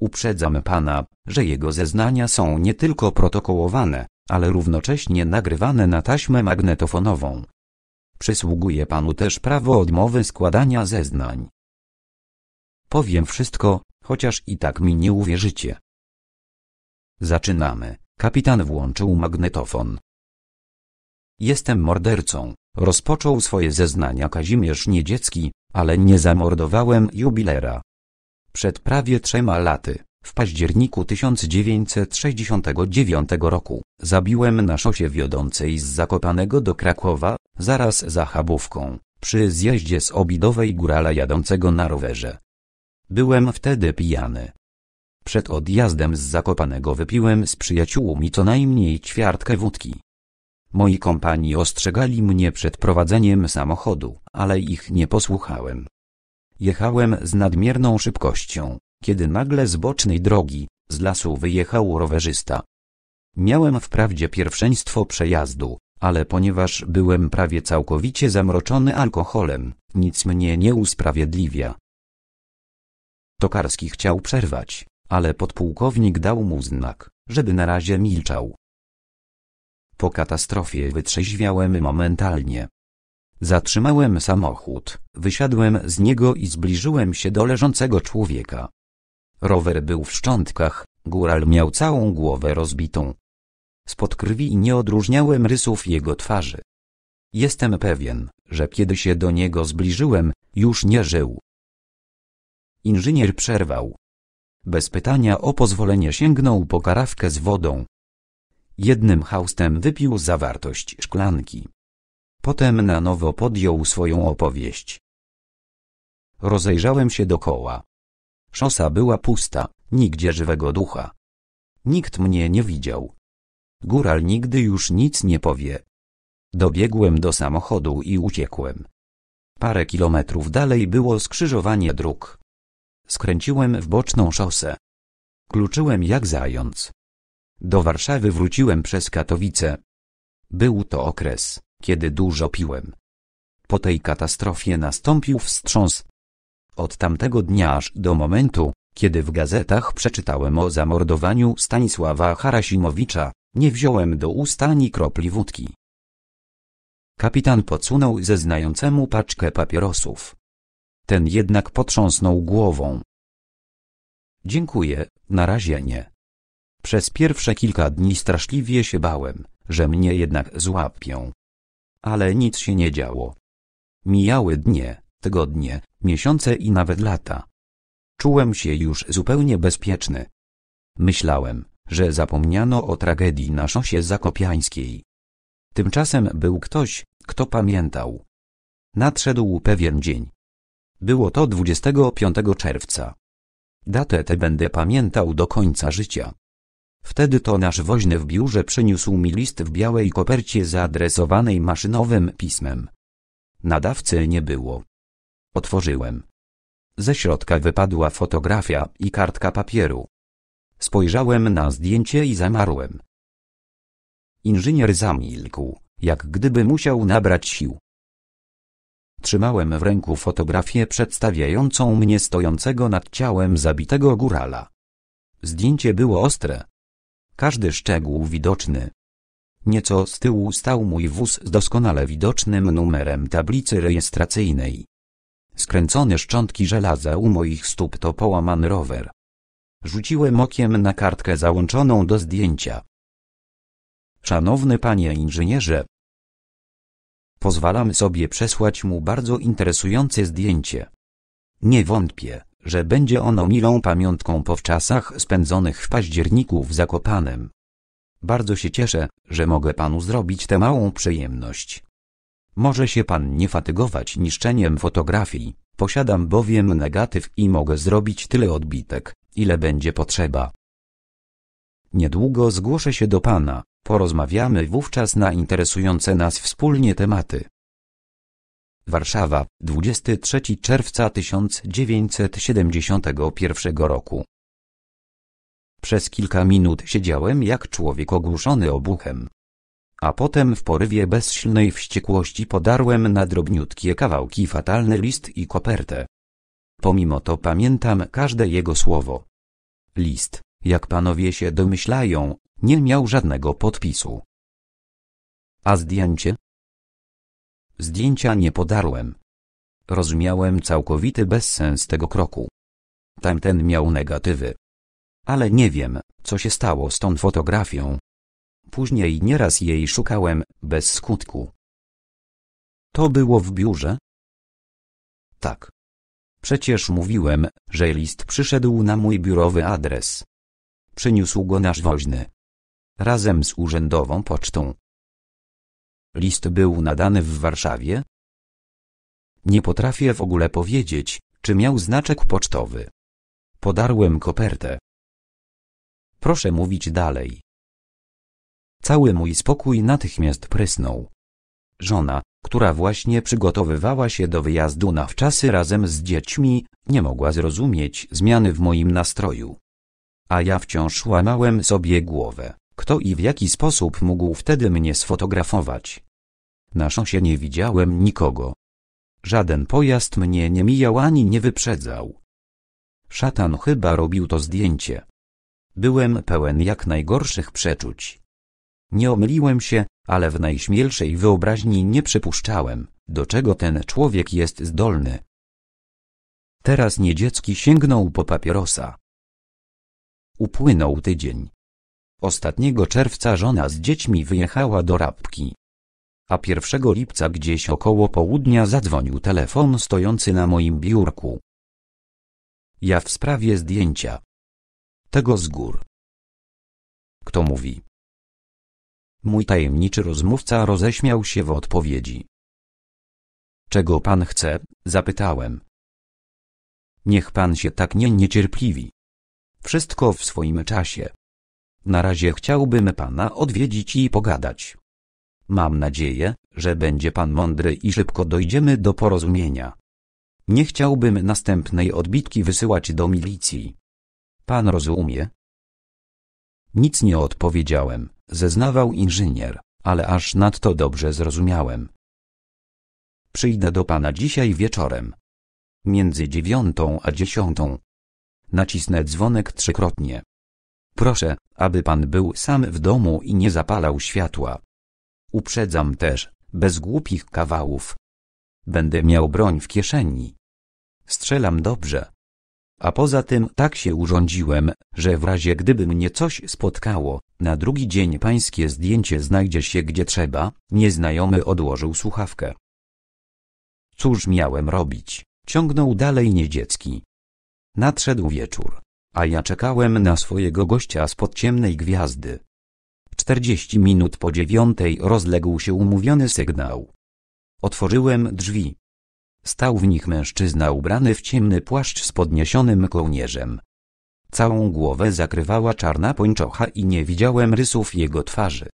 Uprzedzam pana, że jego zeznania są nie tylko protokołowane, ale równocześnie nagrywane na taśmę magnetofonową. Przysługuje panu też prawo odmowy składania zeznań. Powiem wszystko, chociaż i tak mi nie uwierzycie. Zaczynamy. Kapitan włączył magnetofon. Jestem mordercą, rozpoczął swoje zeznania Kazimierz Niedziecki, ale nie zamordowałem jubilera. Przed prawie trzema laty, w październiku 1969 roku, zabiłem na szosie wiodącej z Zakopanego do Krakowa, zaraz za Chabówką, przy zjeździe z Obidowej górala jadącego na rowerze. Byłem wtedy pijany. Przed odjazdem z Zakopanego wypiłem z przyjaciółmi co najmniej ćwiartkę wódki. Moi kompani ostrzegali mnie przed prowadzeniem samochodu, ale ich nie posłuchałem. Jechałem z nadmierną szybkością, kiedy nagle z bocznej drogi, z lasu wyjechał rowerzysta. Miałem wprawdzie pierwszeństwo przejazdu, ale ponieważ byłem prawie całkowicie zamroczony alkoholem, nic mnie nie usprawiedliwia. Tokarski chciał przerwać, ale podpułkownik dał mu znak, żeby na razie milczał. Po katastrofie wytrzeźwiałem momentalnie. Zatrzymałem samochód, wysiadłem z niego i zbliżyłem się do leżącego człowieka. Rower był w szczątkach, góral miał całą głowę rozbitą. Spod krwi nie odróżniałem rysów jego twarzy. Jestem pewien, że kiedy się do niego zbliżyłem, już nie żył. Inżynier przerwał. Bez pytania o pozwolenie sięgnął po karawkę z wodą. Jednym haustem wypił zawartość szklanki. Potem na nowo podjął swoją opowieść. Rozejrzałem się dokoła. Szosa była pusta, nigdzie żywego ducha. Nikt mnie nie widział. Góral nigdy już nic nie powie. Dobiegłem do samochodu i uciekłem. Parę kilometrów dalej było skrzyżowanie dróg. Skręciłem w boczną szosę. Kluczyłem jak zając. Do Warszawy wróciłem przez Katowice. Był to okres, kiedy dużo piłem. Po tej katastrofie nastąpił wstrząs. Od tamtego dnia aż do momentu, kiedy w gazetach przeczytałem o zamordowaniu Stanisława Harasimowicza, nie wziąłem do ust ani kropli wódki. Kapitan podsunął zeznającemu paczkę papierosów. Ten jednak potrząsnął głową. Dziękuję, na razie nie. Przez pierwsze kilka dni straszliwie się bałem, że mnie jednak złapią. Ale nic się nie działo. Mijały dnie, tygodnie, miesiące i nawet lata. Czułem się już zupełnie bezpieczny. Myślałem, że zapomniano o tragedii na szosie zakopiańskiej. Tymczasem był ktoś, kto pamiętał. Nadszedł pewien dzień. Było to 25 czerwca. Datę tę będę pamiętał do końca życia. Wtedy to nasz woźny w biurze przyniósł mi list w białej kopercie zaadresowanej maszynowym pismem. Nadawcy nie było. Otworzyłem. Ze środka wypadła fotografia i kartka papieru. Spojrzałem na zdjęcie i zamarłem. Inżynier zamilkł, jak gdyby musiał nabrać sił. Trzymałem w ręku fotografię przedstawiającą mnie stojącego nad ciałem zabitego górala. Zdjęcie było ostre. Każdy szczegół widoczny. Nieco z tyłu stał mój wóz z doskonale widocznym numerem tablicy rejestracyjnej. Skręcone szczątki żelaza u moich stóp to połamany rower. Rzuciłem okiem na kartkę załączoną do zdjęcia. Szanowny panie inżynierze, pozwalam sobie przesłać mu bardzo interesujące zdjęcie. Nie wątpię, że będzie ono milą pamiątką po wczasach spędzonych w październiku w Zakopanem. Bardzo się cieszę, że mogę panu zrobić tę małą przyjemność. Może się pan nie fatygować niszczeniem fotografii, posiadam bowiem negatyw i mogę zrobić tyle odbitek, ile będzie potrzeba. Niedługo zgłoszę się do pana, porozmawiamy wówczas na interesujące nas wspólnie tematy. Warszawa, 23 czerwca 1971 roku. Przez kilka minut siedziałem jak człowiek ogłuszony obuchem. A potem w porywie bezsilnej wściekłości podarłem na drobniutkie kawałki fatalny list i kopertę. Pomimo to pamiętam każde jego słowo. List, jak panowie się domyślają, nie miał żadnego podpisu. A zdjęcie? Zdjęcia nie podarłem. Rozumiałem całkowity bezsens tego kroku. Tamten miał negatywy. Ale nie wiem, co się stało z tą fotografią. Później nieraz jej szukałem, bez skutku. To było w biurze? Tak. Przecież mówiłem, że list przyszedł na mój biurowy adres. Przyniósł go nasz woźny. Razem z urzędową pocztą. List był nadany w Warszawie? Nie potrafię w ogóle powiedzieć, czy miał znaczek pocztowy. Podarłem kopertę. Proszę mówić dalej. Cały mój spokój natychmiast prysnął. Żona, która właśnie przygotowywała się do wyjazdu na wczasy razem z dziećmi, nie mogła zrozumieć zmiany w moim nastroju. A ja wciąż łamałem sobie głowę, kto i w jaki sposób mógł wtedy mnie sfotografować. Na szosie nie widziałem nikogo. Żaden pojazd mnie nie mijał ani nie wyprzedzał. Szatan chyba robił to zdjęcie. Byłem pełen jak najgorszych przeczuć. Nie omyliłem się, ale w najśmielszej wyobraźni nie przypuszczałem, do czego ten człowiek jest zdolny. Teraz niedziecki sięgnął po papierosa. Upłynął tydzień. Ostatniego czerwca żona z dziećmi wyjechała do Rabki. A 1 lipca gdzieś około południa zadzwonił telefon stojący na moim biurku. Ja w sprawie zdjęcia. Tego z gór. Kto mówi? Mój tajemniczy rozmówca roześmiał się w odpowiedzi. Czego pan chce? zapytałem. Niech pan się tak nie niecierpliwi. Wszystko w swoim czasie. Na razie chciałbym pana odwiedzić i pogadać. Mam nadzieję, że będzie pan mądry i szybko dojdziemy do porozumienia. Nie chciałbym następnej odbitki wysyłać do milicji. Pan rozumie? Nic nie odpowiedziałem, zeznawał inżynier, ale aż nadto dobrze zrozumiałem. Przyjdę do pana dzisiaj wieczorem. Między dziewiątą a dziesiątą. Nacisnę dzwonek trzykrotnie. Proszę, aby pan był sam w domu i nie zapalał światła. Uprzedzam też, bez głupich kawałów. Będę miał broń w kieszeni. Strzelam dobrze. A poza tym tak się urządziłem, że w razie gdyby mnie coś spotkało, na drugi dzień pańskie zdjęcie znajdzie się gdzie trzeba, nieznajomy odłożył słuchawkę. Cóż miałem robić? Ciągnął dalej niedziecki. Nadszedł wieczór, a ja czekałem na swojego gościa spod ciemnej gwiazdy. Czterdzieści minut po dziewiątej rozległ się umówiony sygnał. Otworzyłem drzwi. Stał w nich mężczyzna ubrany w ciemny płaszcz z podniesionym kołnierzem. Całą głowę zakrywała czarna pończocha i nie widziałem rysów jego twarzy.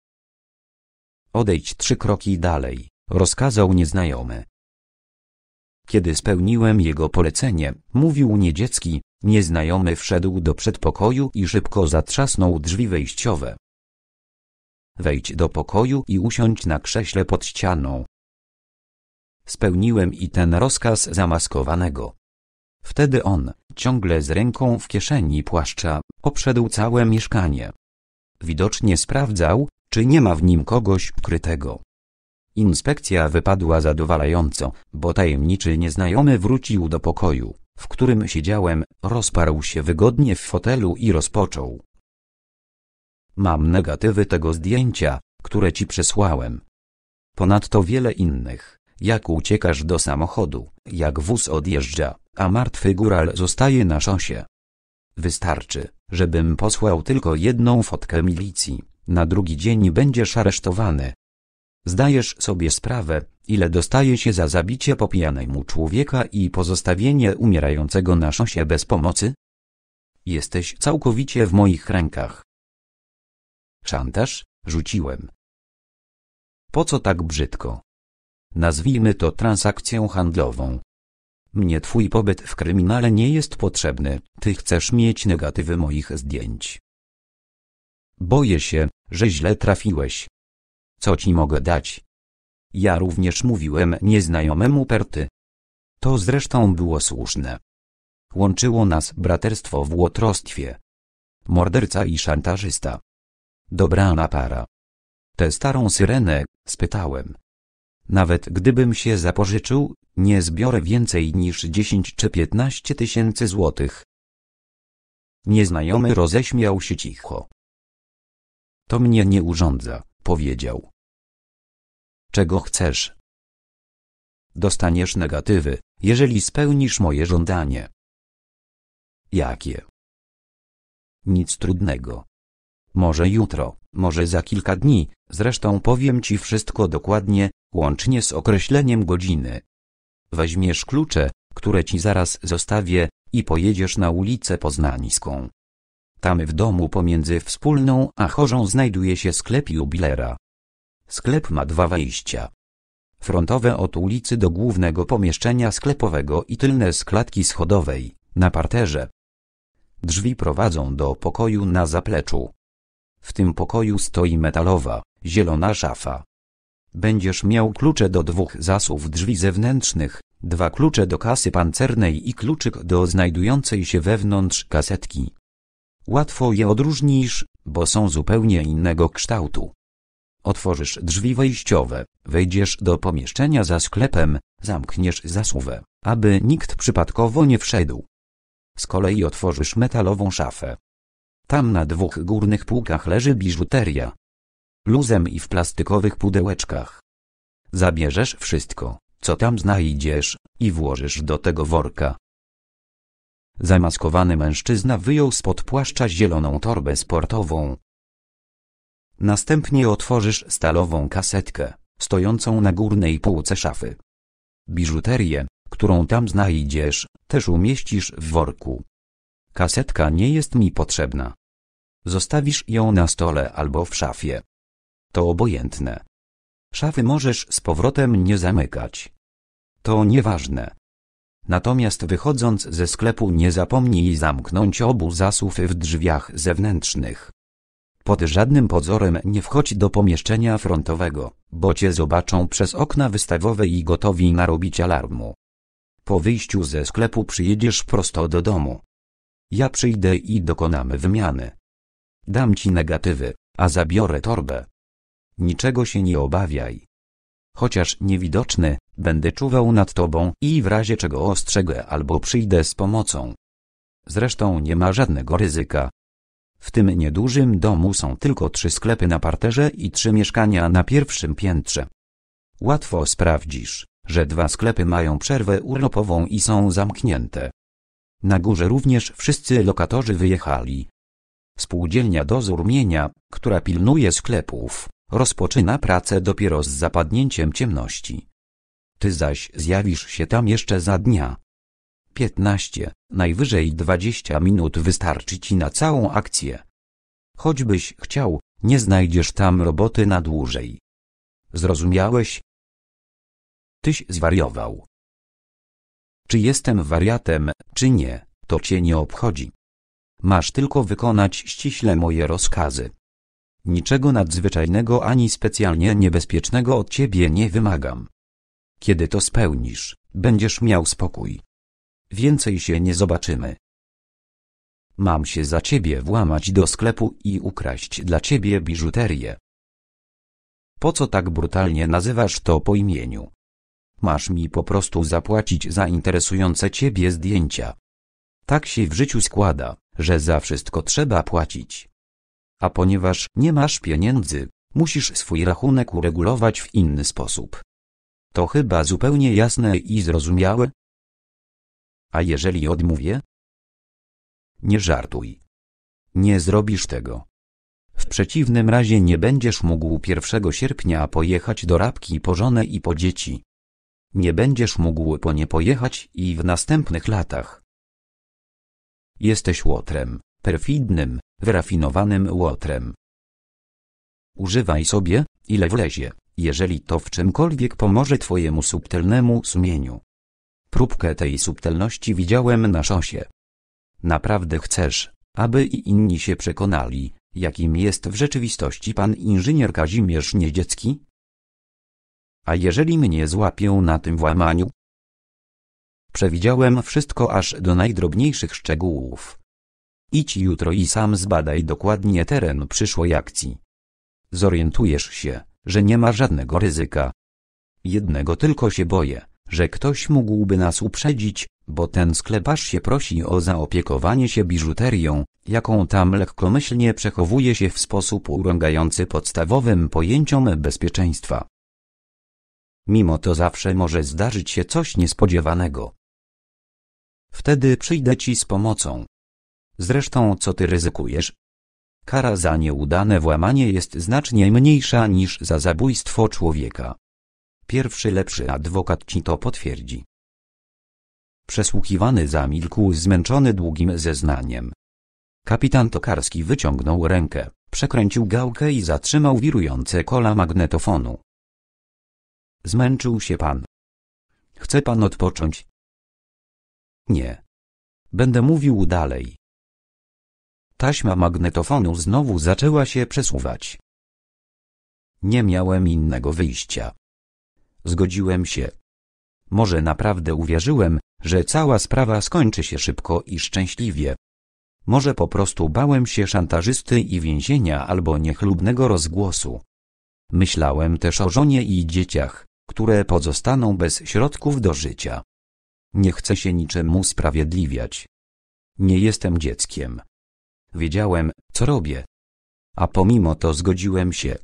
Odejdź trzy kroki dalej, rozkazał nieznajomy. Kiedy spełniłem jego polecenie, mówił niedziecki, nieznajomy wszedł do przedpokoju i szybko zatrzasnął drzwi wejściowe. Wejdź do pokoju i usiądź na krześle pod ścianą. Spełniłem i ten rozkaz zamaskowanego. Wtedy on, ciągle z ręką w kieszeni płaszcza, obszedł całe mieszkanie. Widocznie sprawdzał, czy nie ma w nim kogoś ukrytego. Inspekcja wypadła zadowalająco, bo tajemniczy nieznajomy wrócił do pokoju, w którym siedziałem, rozparł się wygodnie w fotelu i rozpoczął. Mam negatywy tego zdjęcia, które ci przesłałem. Ponadto wiele innych, jak uciekasz do samochodu, jak wóz odjeżdża, a martwy góral zostaje na szosie. Wystarczy, żebym posłał tylko jedną fotkę milicji, na drugi dzień będziesz aresztowany. Zdajesz sobie sprawę, ile dostaje się za zabicie po pijanemu człowieka i pozostawienie umierającego na szosie bez pomocy? Jesteś całkowicie w moich rękach. Szantaż? Rzuciłem. Po co tak brzydko? Nazwijmy to transakcją handlową. Mnie twój pobyt w kryminale nie jest potrzebny, ty chcesz mieć negatywy moich zdjęć. Boję się, że źle trafiłeś. Co ci mogę dać? Ja również mówiłem nieznajomemu Perty. To zresztą było słuszne. Łączyło nas braterstwo w łotrostwie. Morderca i szantażysta. Dobrana para. Tę starą syrenę, spytałem. Nawet gdybym się zapożyczył, nie zbiorę więcej niż 10 czy 15 tysięcy złotych. Nieznajomy roześmiał się cicho. To mnie nie urządza, powiedział. Czego chcesz? Dostaniesz negatywy, jeżeli spełnisz moje żądanie. Jakie? Nic trudnego. Może jutro, może za kilka dni, zresztą powiem ci wszystko dokładnie, łącznie z określeniem godziny. Weźmiesz klucze, które ci zaraz zostawię, i pojedziesz na ulicę Poznańską. Tam w domu pomiędzy wspólną a chorzą znajduje się sklep jubilera. Sklep ma dwa wejścia. Frontowe od ulicy do głównego pomieszczenia sklepowego i tylne z klatki schodowej, na parterze. Drzwi prowadzą do pokoju na zapleczu. W tym pokoju stoi metalowa, zielona szafa. Będziesz miał klucze do dwóch zasów drzwi zewnętrznych, dwa klucze do kasy pancernej i kluczyk do znajdującej się wewnątrz kasetki. Łatwo je odróżnisz, bo są zupełnie innego kształtu. Otworzysz drzwi wejściowe, wejdziesz do pomieszczenia za sklepem, zamkniesz zasuwę, aby nikt przypadkowo nie wszedł. Z kolei otworzysz metalową szafę. Tam na dwóch górnych półkach leży biżuteria. Luzem i w plastikowych pudełeczkach. Zabierzesz wszystko, co tam znajdziesz, i włożysz do tego worka. Zamaskowany mężczyzna wyjął spod płaszcza zieloną torbę sportową. Następnie otworzysz stalową kasetkę, stojącą na górnej półce szafy. Biżuterię, którą tam znajdziesz, też umieścisz w worku. Kasetka nie jest mi potrzebna. Zostawisz ją na stole albo w szafie. To obojętne. Szafy możesz z powrotem nie zamykać. To nieważne. Natomiast wychodząc ze sklepu nie zapomnij zamknąć obu zasów w drzwiach zewnętrznych. Pod żadnym pozorem nie wchodź do pomieszczenia frontowego, bo cię zobaczą przez okna wystawowe i gotowi narobić alarmu. Po wyjściu ze sklepu przyjedziesz prosto do domu. Ja przyjdę i dokonamy wymiany. Dam ci negatywy, a zabiorę torbę. Niczego się nie obawiaj. Chociaż niewidoczny, będę czuwał nad tobą i w razie czego ostrzegę albo przyjdę z pomocą. Zresztą nie ma żadnego ryzyka. W tym niedużym domu są tylko trzy sklepy na parterze i trzy mieszkania na pierwszym piętrze. Łatwo sprawdzisz, że dwa sklepy mają przerwę urlopową i są zamknięte. Na górze również wszyscy lokatorzy wyjechali. Spółdzielnia dozór mienia, która pilnuje sklepów, rozpoczyna pracę dopiero z zapadnięciem ciemności. Ty zaś zjawisz się tam jeszcze za dnia. Piętnaście, najwyżej dwadzieścia minut wystarczy ci na całą akcję. Choćbyś chciał, nie znajdziesz tam roboty na dłużej. Zrozumiałeś? Tyś zwariował. Czy jestem wariatem, czy nie, to cię nie obchodzi. Masz tylko wykonać ściśle moje rozkazy. Niczego nadzwyczajnego ani specjalnie niebezpiecznego od ciebie nie wymagam. Kiedy to spełnisz, będziesz miał spokój. Więcej się nie zobaczymy. Mam się za ciebie włamać do sklepu i ukraść dla ciebie biżuterię. Po co tak brutalnie nazywasz to po imieniu? Masz mi po prostu zapłacić za interesujące ciebie zdjęcia. Tak się w życiu składa, że za wszystko trzeba płacić. A ponieważ nie masz pieniędzy, musisz swój rachunek uregulować w inny sposób. To chyba zupełnie jasne i zrozumiałe? A jeżeli odmówię? Nie żartuj. Nie zrobisz tego. W przeciwnym razie nie będziesz mógł 1 sierpnia pojechać do Rabki po żonę i po dzieci. Nie będziesz mógł po nie pojechać i w następnych latach. Jesteś łotrem, perfidnym, wyrafinowanym łotrem. Używaj sobie, ile wlezie, jeżeli to w czymkolwiek pomoże twojemu subtelnemu sumieniu. Próbkę tej subtelności widziałem na szosie. Naprawdę chcesz, aby i inni się przekonali, jakim jest w rzeczywistości pan inżynier Kazimierz Niedziecki? A jeżeli mnie złapią na tym włamaniu? Przewidziałem wszystko aż do najdrobniejszych szczegółów. Idź jutro i sam zbadaj dokładnie teren przyszłej akcji. Zorientujesz się, że nie ma żadnego ryzyka. Jednego tylko się boję, że ktoś mógłby nas uprzedzić, bo ten skleparz się prosi o zaopiekowanie się biżuterią, jaką tam lekkomyślnie przechowuje się w sposób urągający podstawowym pojęciom bezpieczeństwa. Mimo to zawsze może zdarzyć się coś niespodziewanego. Wtedy przyjdę ci z pomocą. Zresztą co ty ryzykujesz? Kara za nieudane włamanie jest znacznie mniejsza niż za zabójstwo człowieka. Pierwszy lepszy adwokat ci to potwierdzi. Przesłuchiwany zamilkł zmęczony długim zeznaniem. Kapitan Tokarski wyciągnął rękę, przekręcił gałkę i zatrzymał wirujące kola magnetofonu. Zmęczył się pan. Chce pan odpocząć? Nie. Będę mówił dalej. Taśma magnetofonu znowu zaczęła się przesuwać. Nie miałem innego wyjścia. Zgodziłem się. Może naprawdę uwierzyłem, że cała sprawa skończy się szybko i szczęśliwie. Może po prostu bałem się szantażysty i więzienia albo niechlubnego rozgłosu. Myślałem też o żonie i dzieciach, które pozostaną bez środków do życia. Nie chcę się niczemu usprawiedliwiać. Nie jestem dzieckiem. Wiedziałem, co robię. A pomimo to zgodziłem się.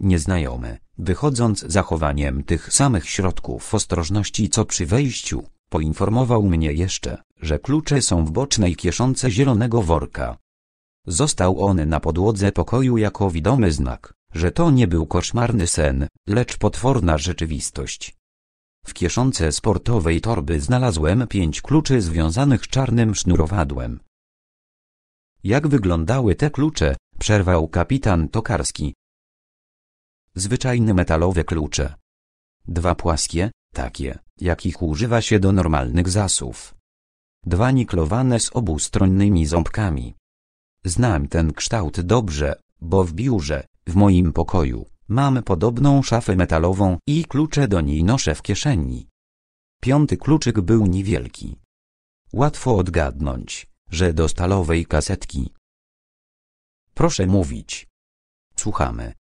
Nieznajomy, wychodząc zachowaniem tych samych środków ostrożności co przy wejściu, poinformował mnie jeszcze, że klucze są w bocznej kieszonce zielonego worka. Został on na podłodze pokoju jako widomy znak, że to nie był koszmarny sen, lecz potworna rzeczywistość. W kieszonce sportowej torby znalazłem pięć kluczy związanych czarnym sznurowadłem. Jak wyglądały te klucze? Przerwał kapitan Tokarski. Zwyczajne metalowe klucze. Dwa płaskie, takie, jakich używa się do normalnych zasów. Dwa niklowane z obustronnymi ząbkami. Znam ten kształt dobrze, bo w biurze, w moim pokoju, mam podobną szafę metalową i klucze do niej noszę w kieszeni. Piąty kluczyk był niewielki. Łatwo odgadnąć, że do stalowej kasetki. Proszę mówić. Słuchamy.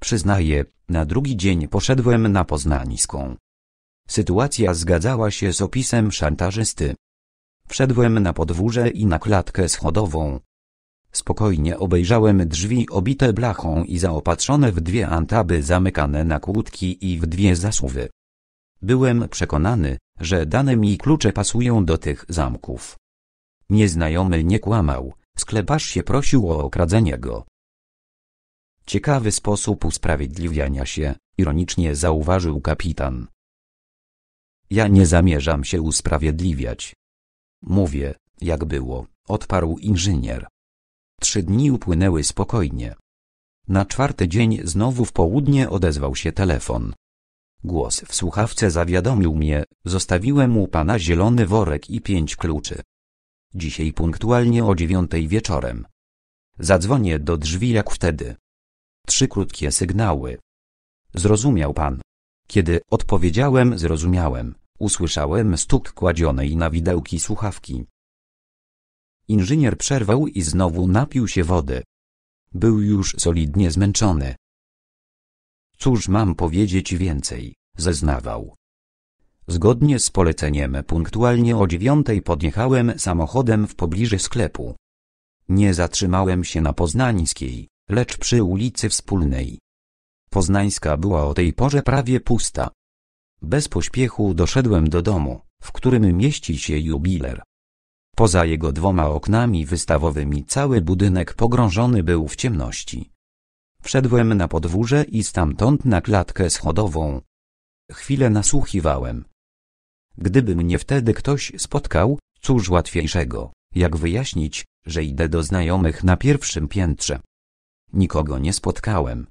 Przyznaję, na drugi dzień poszedłem na Poznańską. Sytuacja zgadzała się z opisem szantażysty. Wszedłem na podwórze i na klatkę schodową. Spokojnie obejrzałem drzwi obite blachą i zaopatrzone w dwie antaby zamykane na kłódki i w dwie zasuwy. Byłem przekonany, że dane mi klucze pasują do tych zamków. Nieznajomy nie kłamał, skleparz się prosił o okradzenie go. Ciekawy sposób usprawiedliwiania się, ironicznie zauważył kapitan. Ja nie zamierzam się usprawiedliwiać. Mówię, jak było, odparł inżynier. Trzy dni upłynęły spokojnie. Na czwarty dzień znowu w południe odezwał się telefon. Głos w słuchawce zawiadomił mnie, zostawiłem u pana zielony worek i pięć kluczy. Dzisiaj punktualnie o dziewiątej wieczorem. Zadzwonię do drzwi jak wtedy. Trzy krótkie sygnały. Zrozumiał pan. Kiedy odpowiedziałem zrozumiałem, usłyszałem stuk kładzionej na widełki słuchawki. Inżynier przerwał i znowu napił się wody. Był już solidnie zmęczony. Cóż mam powiedzieć więcej, zeznawał. Zgodnie z poleceniem punktualnie o dziewiątej podjechałem samochodem w pobliżu sklepu. Nie zatrzymałem się na Poznańskiej, lecz przy ulicy Wspólnej. Poznańska była o tej porze prawie pusta. Bez pośpiechu doszedłem do domu, w którym mieści się jubiler. Poza jego dwoma oknami wystawowymi cały budynek pogrążony był w ciemności. Wszedłem na podwórze i stamtąd na klatkę schodową. Chwilę nasłuchiwałem. Gdyby mnie wtedy ktoś spotkał, cóż łatwiejszego, jak wyjaśnić, że idę do znajomych na pierwszym piętrze. Nikogo nie spotkałem.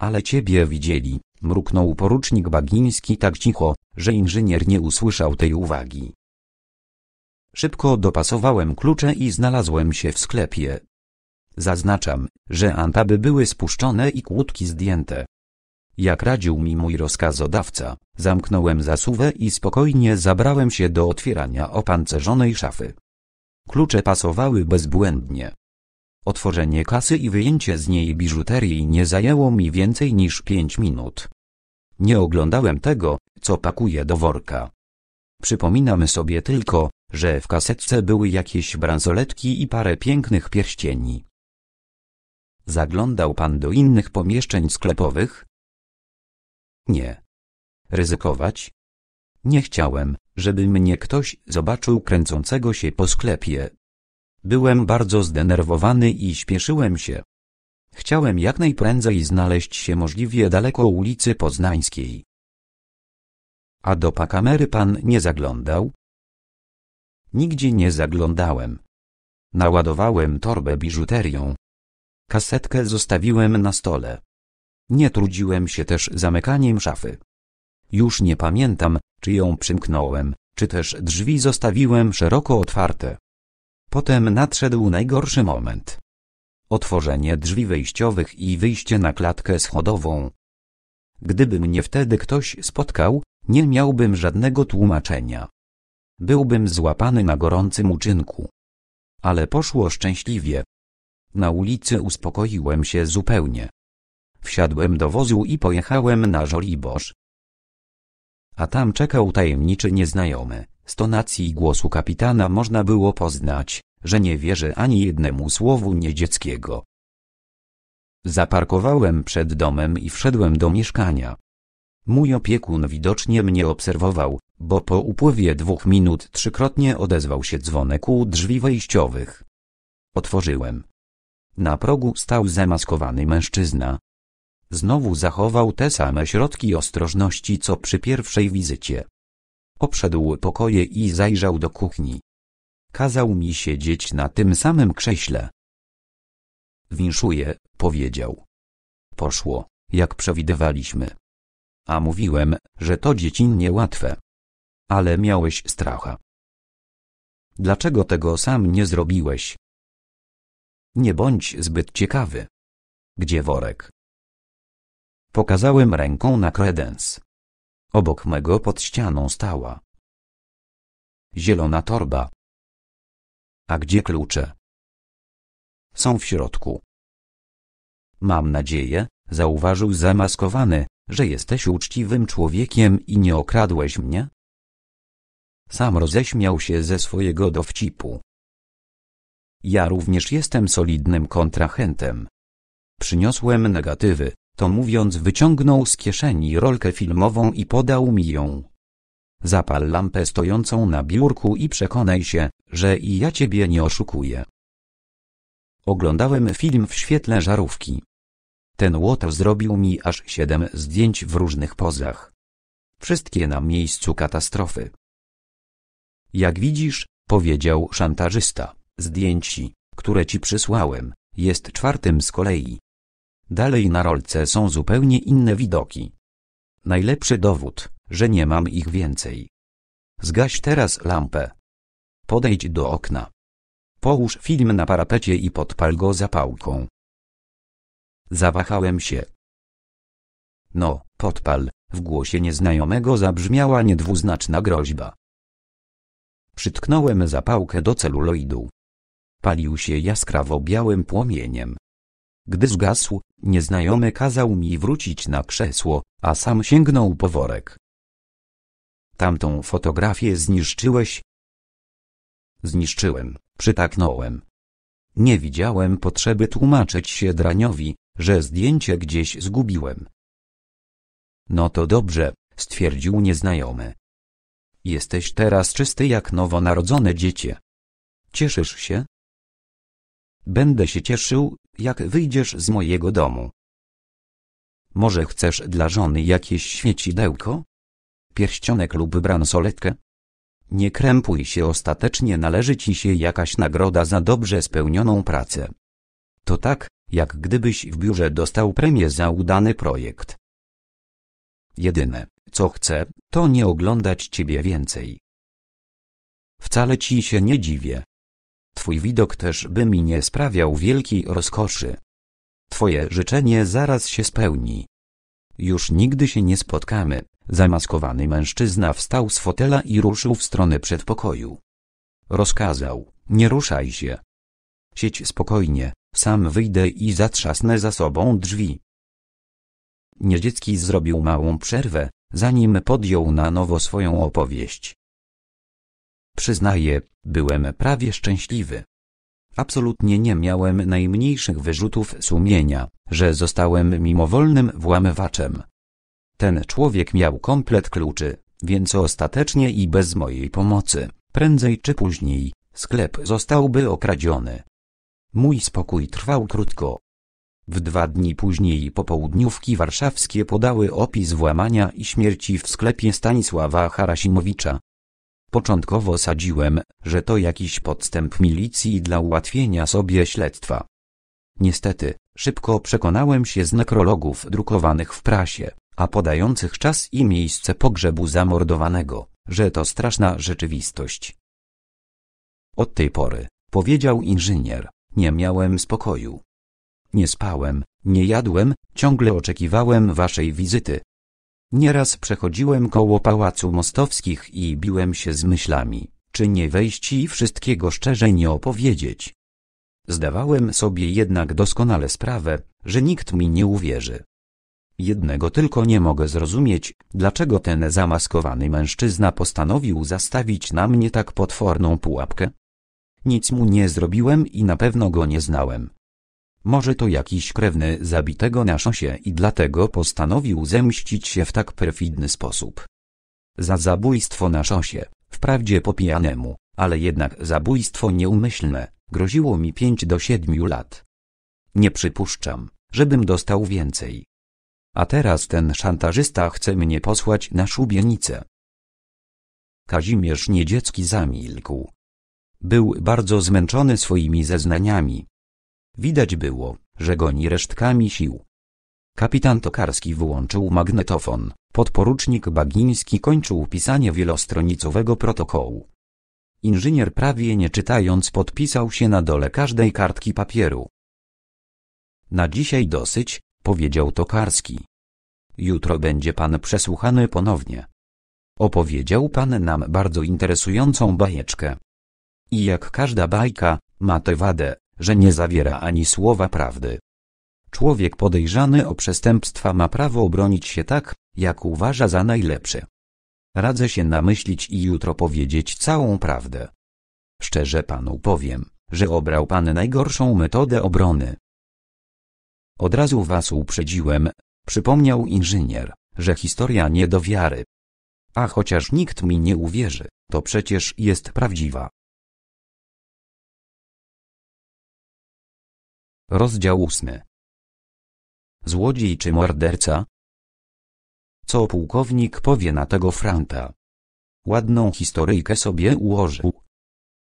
Ale ciebie widzieli, mruknął porucznik Bagiński tak cicho, że inżynier nie usłyszał tej uwagi. Szybko dopasowałem klucze i znalazłem się w sklepie. Zaznaczam, że antaby były spuszczone i kłódki zdjęte. Jak radził mi mój rozkazodawca, zamknąłem zasuwę i spokojnie zabrałem się do otwierania opancerzonej szafy. Klucze pasowały bezbłędnie. Otworzenie kasy i wyjęcie z niej biżuterii nie zajęło mi więcej niż pięć minut. Nie oglądałem tego, co pakuje do worka. Przypominam sobie tylko, że w kasetce były jakieś bransoletki i parę pięknych pierścieni. Zaglądał pan do innych pomieszczeń sklepowych? Nie. Ryzykować? Nie chciałem, żeby mnie ktoś zobaczył kręcącego się po sklepie. Byłem bardzo zdenerwowany i śpieszyłem się. Chciałem jak najprędzej znaleźć się możliwie daleko ulicy Poznańskiej. A do pakamery pan nie zaglądał? Nigdzie nie zaglądałem. Naładowałem torbę biżuterią. Kasetkę zostawiłem na stole. Nie trudziłem się też zamykaniem szafy. Już nie pamiętam, czy ją przymknąłem, czy też drzwi zostawiłem szeroko otwarte. Potem nadszedł najgorszy moment. Otworzenie drzwi wejściowych i wyjście na klatkę schodową. Gdyby mnie wtedy ktoś spotkał, nie miałbym żadnego tłumaczenia. Byłbym złapany na gorącym uczynku. Ale poszło szczęśliwie. Na ulicy uspokoiłem się zupełnie. Wsiadłem do wozu i pojechałem na Żoliborz. A tam czekał tajemniczy nieznajomy. Z tonacji głosu kapitana można było poznać, że nie wierzy ani jednemu słowu niedzieckiego. Zaparkowałem przed domem i wszedłem do mieszkania. Mój opiekun widocznie mnie obserwował, bo po upływie dwóch minut trzykrotnie odezwał się dzwonek u drzwi wejściowych. Otworzyłem. Na progu stał zamaskowany mężczyzna. Znowu zachował te same środki ostrożności co przy pierwszej wizycie. Obszedł pokoje i zajrzał do kuchni. Kazał mi siedzieć na tym samym krześle. Winszuję, powiedział. Poszło, jak przewidywaliśmy. A mówiłem, że to dziecinnie łatwe. Ale miałeś stracha. Dlaczego tego sam nie zrobiłeś? Nie bądź zbyt ciekawy. Gdzie worek? Pokazałem ręką na kredens. Obok mego pod ścianą stała. Zielona torba. A gdzie klucze? Są w środku. Mam nadzieję, zauważył zamaskowany, że jesteś uczciwym człowiekiem i nie okradłeś mnie? Sam roześmiał się ze swojego dowcipu. Ja również jestem solidnym kontrahentem. Przyniosłem negatywy, to mówiąc wyciągnął z kieszeni rolkę filmową i podał mi ją. Zapal lampę stojącą na biurku i przekonaj się, że i ja ciebie nie oszukuję. Oglądałem film w świetle żarówki. Ten łotr zrobił mi aż siedem zdjęć w różnych pozach. Wszystkie na miejscu katastrofy. Jak widzisz, powiedział szantażysta, zdjęci, które ci przysłałem, jest czwartym z kolei. Dalej na rolce są zupełnie inne widoki. Najlepszy dowód, że nie mam ich więcej. Zgaś teraz lampę. Podejdź do okna. Połóż film na parapecie i podpal go zapałką. Zawahałem się. No, podpal, w głosie nieznajomego zabrzmiała niedwuznaczna groźba. Przytknąłem zapałkę do celuloidu. Palił się jaskrawo białym płomieniem. Gdy zgasł, nieznajomy kazał mi wrócić na krzesło, a sam sięgnął po worek. Tamtą fotografię zniszczyłeś? Zniszczyłem, przytaknąłem. Nie widziałem potrzeby tłumaczyć się draniowi, że zdjęcie gdzieś zgubiłem. No to dobrze, stwierdził nieznajomy. Jesteś teraz czysty jak nowonarodzone dziecię. Cieszysz się? Będę się cieszył, jak wyjdziesz z mojego domu. Może chcesz dla żony jakieś świecidełko? Pierścionek lub bransoletkę? Nie krępuj się ostatecznie należy ci się jakaś nagroda za dobrze spełnioną pracę. To tak, jak gdybyś w biurze dostał premię za udany projekt. Jedyne, co chcę, to nie oglądać ciebie więcej. Wcale ci się nie dziwię. Twój widok też by mi nie sprawiał wielkiej rozkoszy. Twoje życzenie zaraz się spełni. Już nigdy się nie spotkamy. Zamaskowany mężczyzna wstał z fotela i ruszył w stronę przedpokoju. Rozkazał, nie ruszaj się. Siedź spokojnie, sam wyjdę i zatrzasnę za sobą drzwi. Niedziecki zrobił małą przerwę, zanim podjął na nowo swoją opowieść. Przyznaję, byłem prawie szczęśliwy. Absolutnie nie miałem najmniejszych wyrzutów sumienia, że zostałem mimowolnym włamywaczem. Ten człowiek miał komplet kluczy, więc ostatecznie i bez mojej pomocy, prędzej czy później, sklep zostałby okradziony. Mój spokój trwał krótko. W dwa dni później popołudniówki warszawskie podały opis włamania i śmierci w sklepie Stanisława Harasimowicza. Początkowo sadziłem, że to jakiś podstęp milicji dla ułatwienia sobie śledztwa. Niestety, szybko przekonałem się z nekrologów drukowanych w prasie, a podających czas i miejsce pogrzebu zamordowanego, że to straszna rzeczywistość. Od tej pory, powiedział inżynier, nie miałem spokoju. Nie spałem, nie jadłem, ciągle oczekiwałem waszej wizyty. Nieraz przechodziłem koło pałacu mostowskich i biłem się z myślami, czy nie wejść i wszystkiego szczerze nie opowiedzieć. Zdawałem sobie jednak doskonale sprawę, że nikt mi nie uwierzy. Jednego tylko nie mogę zrozumieć, dlaczego ten zamaskowany mężczyzna postanowił zastawić na mnie tak potworną pułapkę. Nic mu nie zrobiłem i na pewno go nie znałem. Może to jakiś krewny zabitego na szosie i dlatego postanowił zemścić się w tak perfidny sposób. Za zabójstwo na szosie, wprawdzie po pijanemu, ale jednak zabójstwo nieumyślne, groziło mi pięć do siedmiu lat. Nie przypuszczam, żebym dostał więcej. A teraz ten szantażysta chce mnie posłać na szubienicę. Kazimierz Niedziecki zamilkł. Był bardzo zmęczony swoimi zeznaniami. Widać było, że goni resztkami sił. Kapitan Tokarski wyłączył magnetofon. Podporucznik Bagiński kończył pisanie wielostronicowego protokołu. Inżynier prawie nie czytając podpisał się na dole każdej kartki papieru. Na dzisiaj dosyć, powiedział Tokarski. jutro będzie pan przesłuchany ponownie. Opowiedział pan nam bardzo interesującą bajeczkę. I jak każda bajka, ma tę wadę, że nie zawiera ani słowa prawdy. Człowiek podejrzany o przestępstwa ma prawo obronić się tak, jak uważa za najlepsze. Radzę się namyślić i jutro powiedzieć całą prawdę. Szczerze panu powiem, że obrał pan najgorszą metodę obrony. Od razu was uprzedziłem, przypomniał inżynier, że historia nie do wiary. A chociaż nikt mi nie uwierzy, to przecież jest prawdziwa. Rozdział ósmy. Złodziej czy morderca? Co pułkownik powie na tego Franta? Ładną historyjkę sobie ułożył.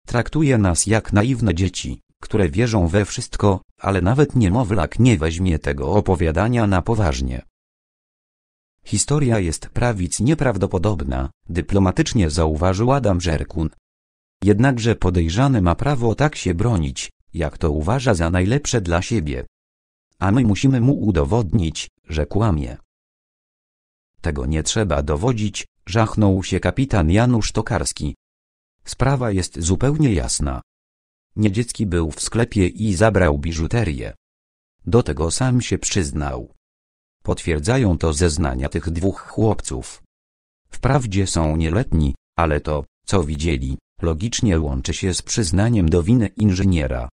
Traktuje nas jak naiwne dzieci, które wierzą we wszystko, ale nawet niemowlak nie weźmie tego opowiadania na poważnie. Historia jest prawic nieprawdopodobna, dyplomatycznie zauważył Adam Żerkun. Jednakże podejrzany ma prawo tak się bronić, jak to uważa za najlepsze dla siebie. A my musimy mu udowodnić, że kłamie. Tego nie trzeba dowodzić, żachnął się kapitan Janusz Tokarski. Sprawa jest zupełnie jasna. Niedziecki był w sklepie i zabrał biżuterię. Do tego sam się przyznał. Potwierdzają to zeznania tych dwóch chłopców. Wprawdzie są nieletni, ale to, co widzieli, logicznie łączy się z przyznaniem do winy inżyniera.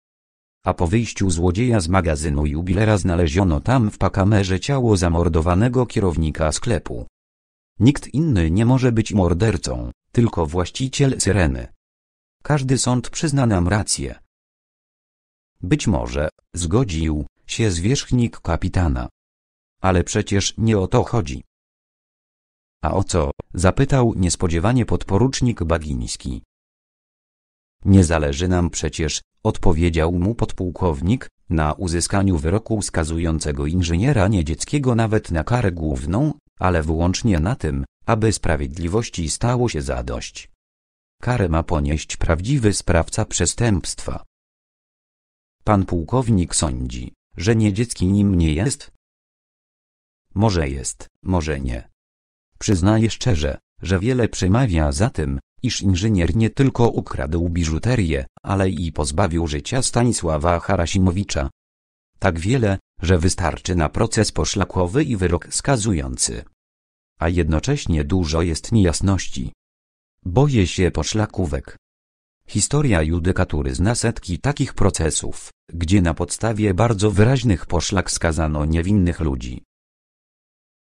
A po wyjściu złodzieja z magazynu jubilera znaleziono tam w pakamerze ciało zamordowanego kierownika sklepu. Nikt inny nie może być mordercą, tylko właściciel syreny. Każdy sąd przyzna nam rację. Być może, zgodził się zwierzchnik kapitana. Ale przecież nie o to chodzi. A o co? zapytał niespodziewanie podporucznik Bagiński. Nie zależy nam przecież, odpowiedział mu podpułkownik, na uzyskaniu wyroku skazującego inżyniera niedzieckiego nawet na karę główną, ale wyłącznie na tym, aby sprawiedliwości stało się zadość. Karę ma ponieść prawdziwy sprawca przestępstwa. Pan pułkownik sądzi, że niedziecki nim nie jest? Może jest, może nie. Przyznaję szczerze, że wiele przemawia za tym, iż inżynier nie tylko ukradł biżuterię, ale i pozbawił życia Stanisława Harasimowicza. Tak wiele, że wystarczy na proces poszlakowy i wyrok skazujący. A jednocześnie dużo jest niejasności. Boję się poszlakówek. Historia judykatury zna setki takich procesów, gdzie na podstawie bardzo wyraźnych poszlak skazano niewinnych ludzi.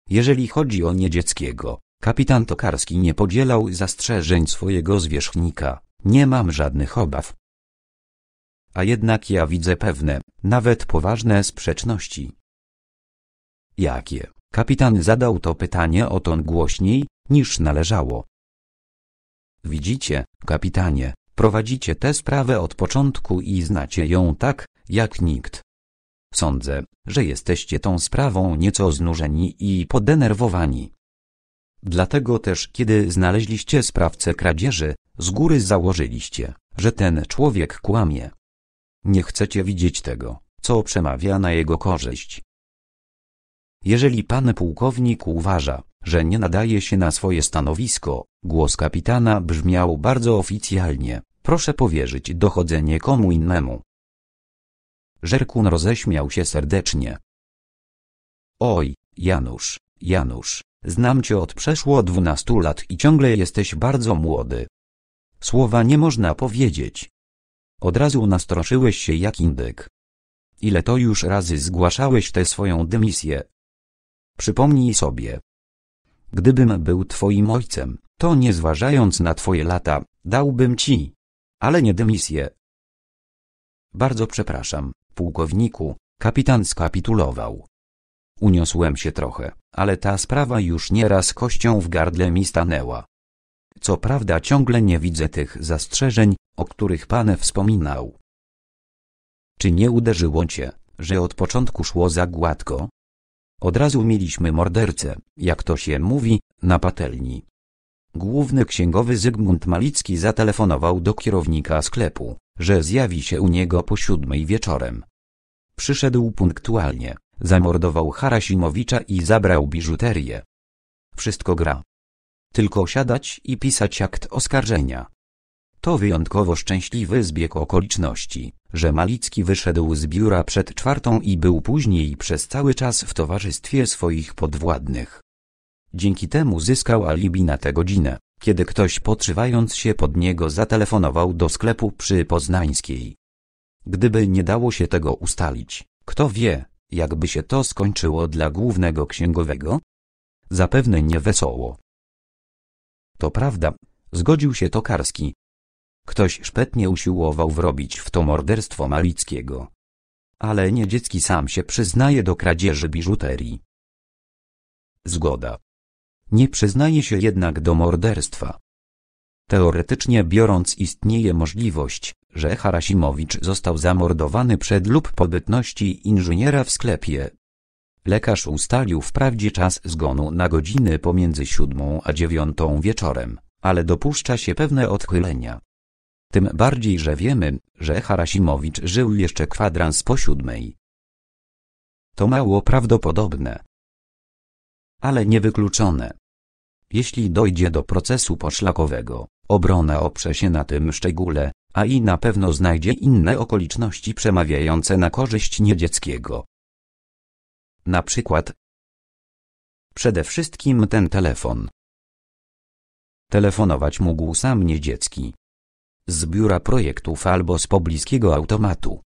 Jeżeli chodzi o niedzieckiego, kapitan Tokarski nie podzielał zastrzeżeń swojego zwierzchnika, nie mam żadnych obaw. A jednak ja widzę pewne, nawet poważne sprzeczności. Jakie? Kapitan zadał to pytanie o ton głośniej, niż należało. Widzicie, kapitanie, prowadzicie tę sprawę od początku i znacie ją tak, jak nikt. Sądzę, że jesteście tą sprawą nieco znużeni i podenerwowani. Dlatego też, kiedy znaleźliście sprawcę kradzieży, z góry założyliście, że ten człowiek kłamie. Nie chcecie widzieć tego, co przemawia na jego korzyść. Jeżeli pan pułkownik uważa, że nie nadaje się na swoje stanowisko, głos kapitana brzmiał bardzo oficjalnie, proszę powierzyć dochodzenie komu innemu. Żerkun roześmiał się serdecznie. Oj, Janusz, Janusz, znam cię od przeszło dwunastu lat i ciągle jesteś bardzo młody. Słowa nie można powiedzieć. Od razu nastroszyłeś się jak indyk. Ile to już razy zgłaszałeś tę swoją dymisję? Przypomnij sobie. Gdybym był twoim ojcem, to nie zważając na twoje lata, dałbym ci. Ale nie dymisję. Bardzo przepraszam, pułkowniku, kapitan skapitulował. Uniosłem się trochę, ale ta sprawa już nieraz kością w gardle mi stanęła. Co prawda ciągle nie widzę tych zastrzeżeń, o których pan wspominał. Czy nie uderzyło cię, że od początku szło za gładko? Od razu mieliśmy mordercę, jak to się mówi, na patelni. Główny księgowy Zygmunt Malicki zatelefonował do kierownika sklepu, że zjawi się u niego po siódmej wieczorem. Przyszedł punktualnie, Zamordował Harasimowicza i zabrał biżuterię. Wszystko gra. Tylko siadać i pisać akt oskarżenia. To wyjątkowo szczęśliwy zbieg okoliczności, że Malicki wyszedł z biura przed czwartą i był później przez cały czas w towarzystwie swoich podwładnych. Dzięki temu zyskał alibi na tę godzinę, kiedy ktoś podszywając się pod niego zatelefonował do sklepu przy Poznańskiej. Gdyby nie dało się tego ustalić, kto wie, jakby się to skończyło dla głównego księgowego? Zapewne nie wesoło. To prawda, zgodził się Tokarski. Ktoś szpetnie usiłował wrobić w to morderstwo Malickiego. Ale Niedziecki sam się przyznaje do kradzieży biżuterii. Zgoda. Nie przyznaje się jednak do morderstwa. Teoretycznie biorąc istnieje możliwość, że Harasimowicz został zamordowany przed lub po bytności inżyniera w sklepie. Lekarz ustalił wprawdzie czas zgonu na godziny pomiędzy siódmą a dziewiątą wieczorem, ale dopuszcza się pewne odchylenia. Tym bardziej, że wiemy, że Harasimowicz żył jeszcze kwadrans po siódmej. To mało prawdopodobne. Ale niewykluczone. Jeśli dojdzie do procesu poszlakowego, obrona oprze się na tym szczególe, a i na pewno znajdzie inne okoliczności przemawiające na korzyść niedzieckiego. Na przykład Przede wszystkim ten telefon. Telefonować mógł sam niedziecki. Z biura projektów albo z pobliskiego automatu.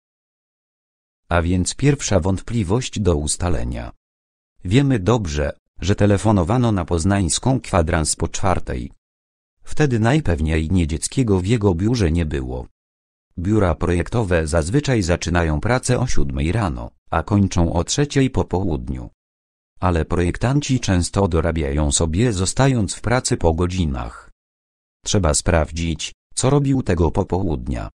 A więc pierwsza wątpliwość do ustalenia. Wiemy dobrze, że telefonowano na poznańską kwadrans po czwartej. Wtedy najpewniej niedzieckiego w jego biurze nie było. Biura projektowe zazwyczaj zaczynają pracę o siódmej rano, a kończą o trzeciej po południu. Ale projektanci często dorabiają sobie zostając w pracy po godzinach. Trzeba sprawdzić, co robił tego popołudnia.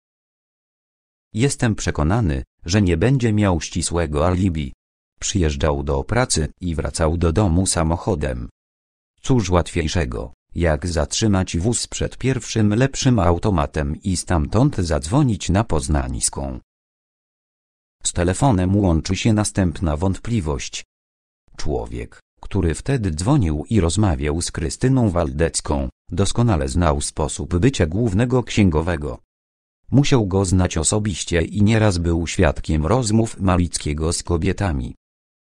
Jestem przekonany, że nie będzie miał ścisłego alibi, Przyjeżdżał do pracy i wracał do domu samochodem. Cóż łatwiejszego, jak zatrzymać wóz przed pierwszym lepszym automatem i stamtąd zadzwonić na Poznańską. Z telefonem łączy się następna wątpliwość. Człowiek, który wtedy dzwonił i rozmawiał z Krystyną Waldecką, doskonale znał sposób bycia głównego księgowego. Musiał go znać osobiście i nieraz był świadkiem rozmów Malickiego z kobietami.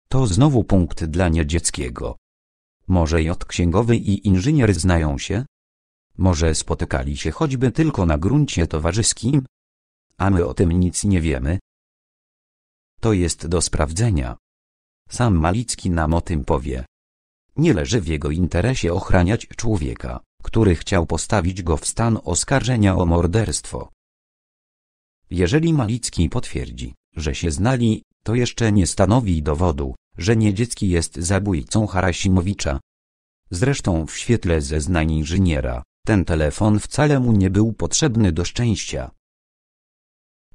To znowu punkt dla niedzieckiego. Może J księgowy i inżynier znają się? Może spotykali się choćby tylko na gruncie towarzyskim? A my o tym nic nie wiemy. To jest do sprawdzenia. Sam Malicki nam o tym powie. Nie leży w jego interesie ochraniać człowieka, który chciał postawić go w stan oskarżenia o morderstwo. Jeżeli Malicki potwierdzi, że się znali, to jeszcze nie stanowi dowodu, że Niedziecki jest zabójcą Harasimowicza. Zresztą w świetle zeznań inżyniera, ten telefon wcale mu nie był potrzebny do szczęścia.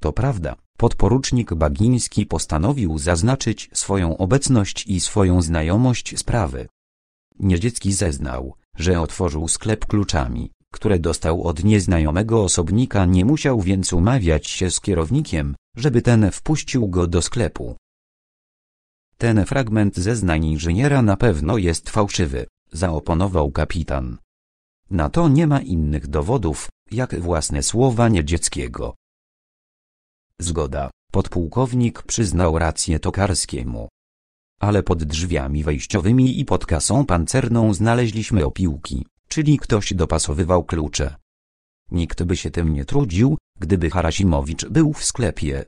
To prawda, podporucznik Bagiński postanowił zaznaczyć swoją obecność i swoją znajomość sprawy. Niedziecki zeznał, że otworzył sklep kluczami, które dostał od nieznajomego osobnika nie musiał więc umawiać się z kierownikiem, żeby ten wpuścił go do sklepu. Ten fragment zeznań inżyniera na pewno jest fałszywy, zaoponował kapitan. Na to nie ma innych dowodów, jak własne słowa Niedzieckiego. Zgoda, podpułkownik przyznał rację Tokarskiemu. Ale pod drzwiami wejściowymi i pod kasą pancerną znaleźliśmy opiłki, czyli ktoś dopasowywał klucze. Nikt by się tym nie trudził, gdyby Harasimowicz był w sklepie.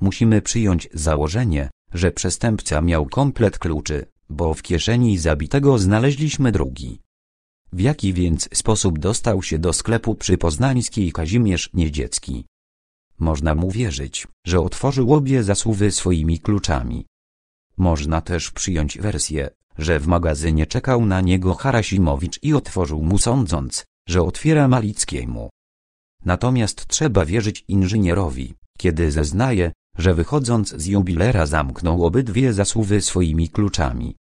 Musimy przyjąć założenie, że przestępca miał komplet kluczy, bo w kieszeni zabitego znaleźliśmy drugi. W jaki więc sposób dostał się do sklepu przy Poznańskiej Kazimierz Niedziecki? Można mu wierzyć, że otworzył obie zasuwy swoimi kluczami. Można też przyjąć wersję, że w magazynie czekał na niego Harasimowicz i otworzył mu sądząc, że otwiera Malickiemu. Natomiast trzeba wierzyć inżynierowi, kiedy zeznaje, że wychodząc z jubilera zamknął obydwie zasuwy swoimi kluczami.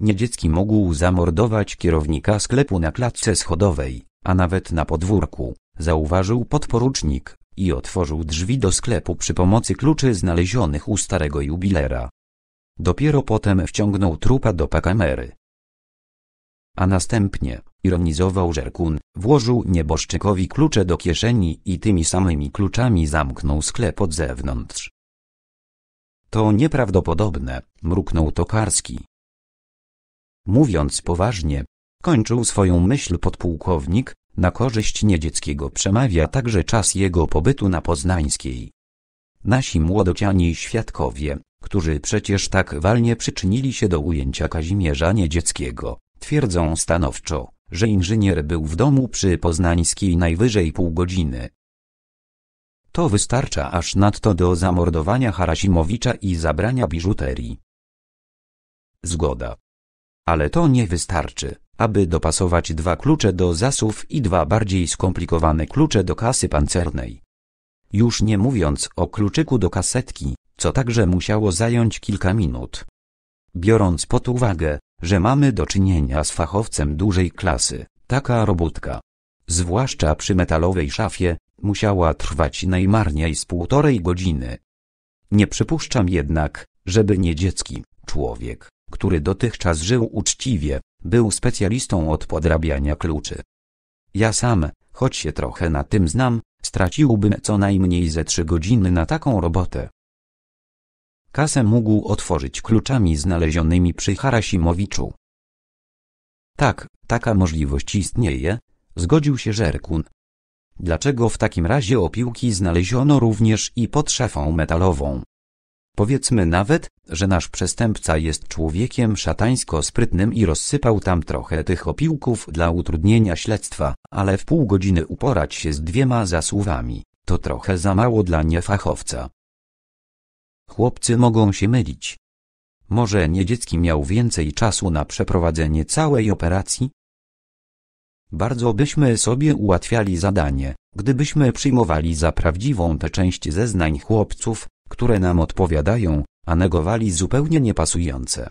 Niedziecki mógł zamordować kierownika sklepu na klatce schodowej, a nawet na podwórku, zauważył podporucznik, i otworzył drzwi do sklepu przy pomocy kluczy znalezionych u starego jubilera. Dopiero potem wciągnął trupa do pakamery. A następnie, ironizował Żerkun, włożył nieboszczykowi klucze do kieszeni i tymi samymi kluczami zamknął sklep od zewnątrz. To nieprawdopodobne, mruknął Tokarski. Mówiąc poważnie, kończył swoją myśl podpułkownik, na korzyść Niedzieckiego przemawia także czas jego pobytu na Poznańskiej. Nasi młodociani świadkowie, którzy przecież tak walnie przyczynili się do ujęcia Kazimierza Niedzieckiego, twierdzą stanowczo, że inżynier był w domu przy Poznańskiej najwyżej pół godziny. To wystarcza aż nadto do zamordowania Harasimowicza i zabrania biżuterii. Zgoda. Ale to nie wystarczy, aby dopasować dwa klucze do zasów i dwa bardziej skomplikowane klucze do kasy pancernej. Już nie mówiąc o kluczyku do kasetki, co także musiało zająć kilka minut. Biorąc pod uwagę, że mamy do czynienia z fachowcem dużej klasy, taka robótka, zwłaszcza przy metalowej szafie, musiała trwać najmarniej z półtorej godziny. Nie przypuszczam jednak, żeby niedziecki człowiek, który dotychczas żył uczciwie, był specjalistą od podrabiania kluczy. Ja sam, choć się trochę na tym znam, straciłbym co najmniej ze trzy godziny na taką robotę. Kasę mógł otworzyć kluczami znalezionymi przy Harasimowiczu. Tak, taka możliwość istnieje, zgodził się Żerkun. Dlaczego w takim razie opiłki znaleziono również i pod szafą metalową? Powiedzmy nawet, że nasz przestępca jest człowiekiem szatańsko sprytnym i rozsypał tam trochę tych opiłków dla utrudnienia śledztwa, ale w pół godziny uporać się z dwiema zasuwami, to trochę za mało dla niefachowca. Chłopcy mogą się mylić. Może Niedziecki miał więcej czasu na przeprowadzenie całej operacji? Bardzo byśmy sobie ułatwiali zadanie, gdybyśmy przyjmowali za prawdziwą tę część zeznań chłopców, które nam odpowiadają, a negowali zupełnie niepasujące.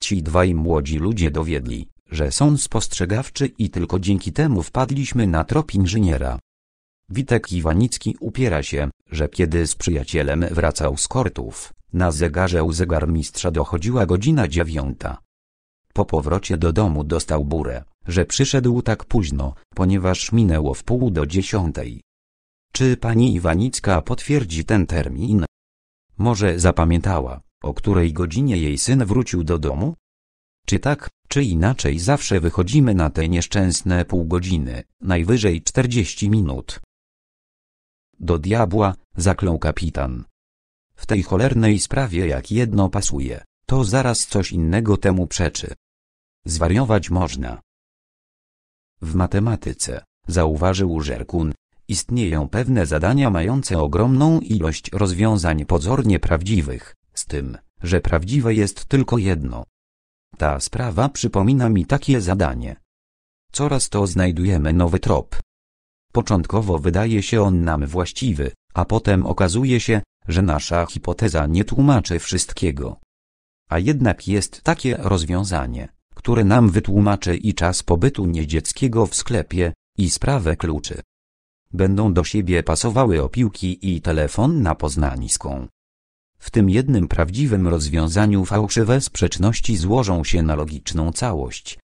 Ci dwaj młodzi ludzie dowiedli, że są spostrzegawczy i tylko dzięki temu wpadliśmy na trop inżyniera. Witek Iwanicki upiera się, że kiedy z przyjacielem wracał z kortów, na zegarze u zegarmistrza dochodziła godzina dziewiąta. Po powrocie do domu dostał burę, że przyszedł tak późno, ponieważ minęło w pół do dziesiątej. Czy pani Iwanicka potwierdzi ten termin? Może zapamiętała, o której godzinie jej syn wrócił do domu? Czy tak, czy inaczej zawsze wychodzimy na te nieszczęsne pół godziny, najwyżej czterdzieści minut. Do diabła, zaklął kapitan. W tej cholernej sprawie jak jedno pasuje, to zaraz coś innego temu przeczy. Zwariować można. W matematyce, zauważył Żerkun, istnieją pewne zadania mające ogromną ilość rozwiązań pozornie prawdziwych, z tym, że prawdziwe jest tylko jedno. Ta sprawa przypomina mi takie zadanie. Coraz to znajdujemy nowy trop. Początkowo wydaje się on nam właściwy, a potem okazuje się, że nasza hipoteza nie tłumaczy wszystkiego. A jednak jest takie rozwiązanie, które nam wytłumaczy i czas pobytu niedzieckiego w sklepie, i sprawę kluczy będą do siebie pasowały opiłki i telefon na poznańską. W tym jednym prawdziwym rozwiązaniu fałszywe sprzeczności złożą się na logiczną całość.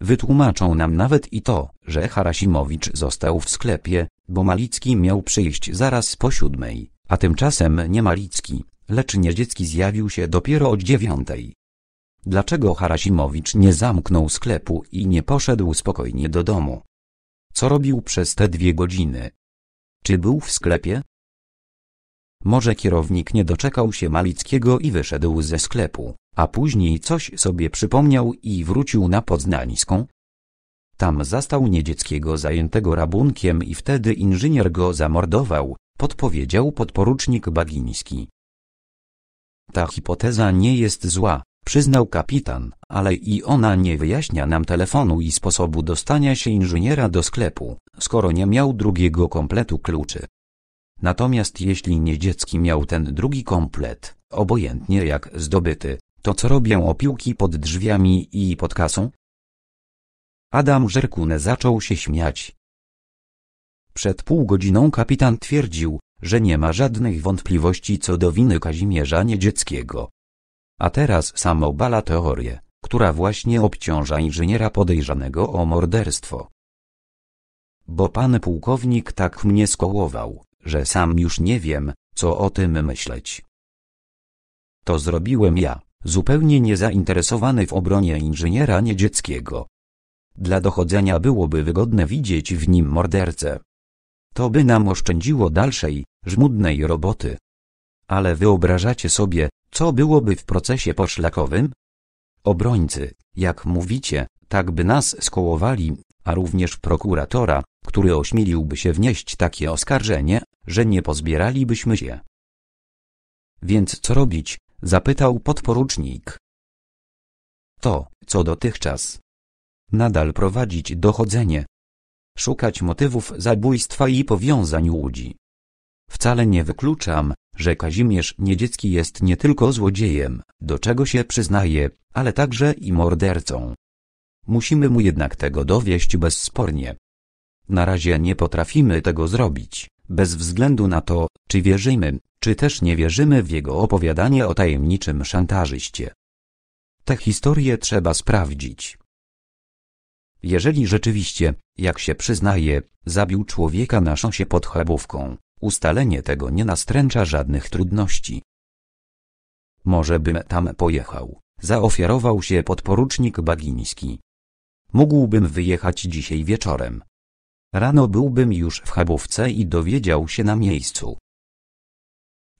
Wytłumaczą nam nawet i to, że Harasimowicz został w sklepie, bo Malicki miał przyjść zaraz po siódmej, a tymczasem nie Malicki, lecz Niedziecki zjawił się dopiero o dziewiątej. Dlaczego Harasimowicz nie zamknął sklepu i nie poszedł spokojnie do domu? Co robił przez te dwie godziny? Czy był w sklepie? Może kierownik nie doczekał się Malickiego i wyszedł ze sklepu, a później coś sobie przypomniał i wrócił na Poznańską? Tam zastał Niedzieckiego zajętego rabunkiem i wtedy inżynier go zamordował, podpowiedział podporucznik Bagiński. Ta hipoteza nie jest zła, przyznał kapitan, ale i ona nie wyjaśnia nam telefonu i sposobu dostania się inżyniera do sklepu, skoro nie miał drugiego kompletu kluczy. Natomiast jeśli Niedziecki miał ten drugi komplet, obojętnie jak zdobyty, to co robią opiłki pod drzwiami i pod kasą? Adam Żerkune zaczął się śmiać. Przed pół godziną kapitan twierdził, że nie ma żadnych wątpliwości co do winy Kazimierza Niedzieckiego. A teraz sam obala teorię, która właśnie obciąża inżyniera podejrzanego o morderstwo. Bo pan pułkownik tak mnie skołował, że sam już nie wiem, co o tym myśleć. To zrobiłem ja, zupełnie niezainteresowany w obronie inżyniera Niedzieckiego. Dla dochodzenia byłoby wygodne widzieć w nim mordercę. To by nam oszczędziło dalszej, żmudnej roboty. Ale wyobrażacie sobie, co byłoby w procesie poszlakowym? Obrońcy, jak mówicie, tak by nas skołowali, a również prokuratora, który ośmieliłby się wnieść takie oskarżenie, że nie pozbieralibyśmy się. Więc co robić? zapytał podporucznik. To, co dotychczas. Nadal prowadzić dochodzenie. Szukać motywów zabójstwa i powiązań łudzi. Wcale nie wykluczam, że Kazimierz Niedziecki jest nie tylko złodziejem, do czego się przyznaje, ale także i mordercą. Musimy mu jednak tego dowieść bezspornie. Na razie nie potrafimy tego zrobić, bez względu na to, czy wierzymy, czy też nie wierzymy w jego opowiadanie o tajemniczym szantażyście. Tę historię trzeba sprawdzić. Jeżeli rzeczywiście, jak się przyznaje, zabił człowieka na szosie pod Chabówką, ustalenie tego nie nastręcza żadnych trudności. Może bym tam pojechał, zaofiarował się podporucznik Bagiński. Mógłbym wyjechać dzisiaj wieczorem. Rano byłbym już w Chabówce i dowiedział się na miejscu.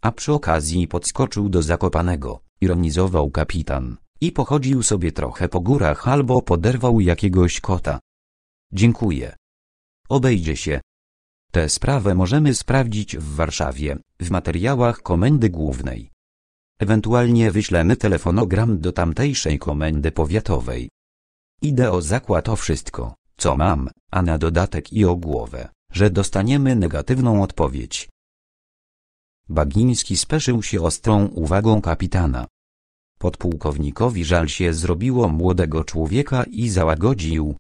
A przy okazji podskoczył do Zakopanego, ironizował kapitan, i pochodził sobie trochę po górach albo poderwał jakiegoś kota. Dziękuję. Obejdzie się. Tę sprawę możemy sprawdzić w Warszawie, w materiałach Komendy Głównej. Ewentualnie wyślemy telefonogram do tamtejszej komendy powiatowej. Idę o zakład o wszystko, co mam, a na dodatek i o głowę, że dostaniemy negatywną odpowiedź. Bagiński speszył się ostrą uwagą kapitana. Podpułkownikowi żal się zrobiło młodego człowieka i załagodził.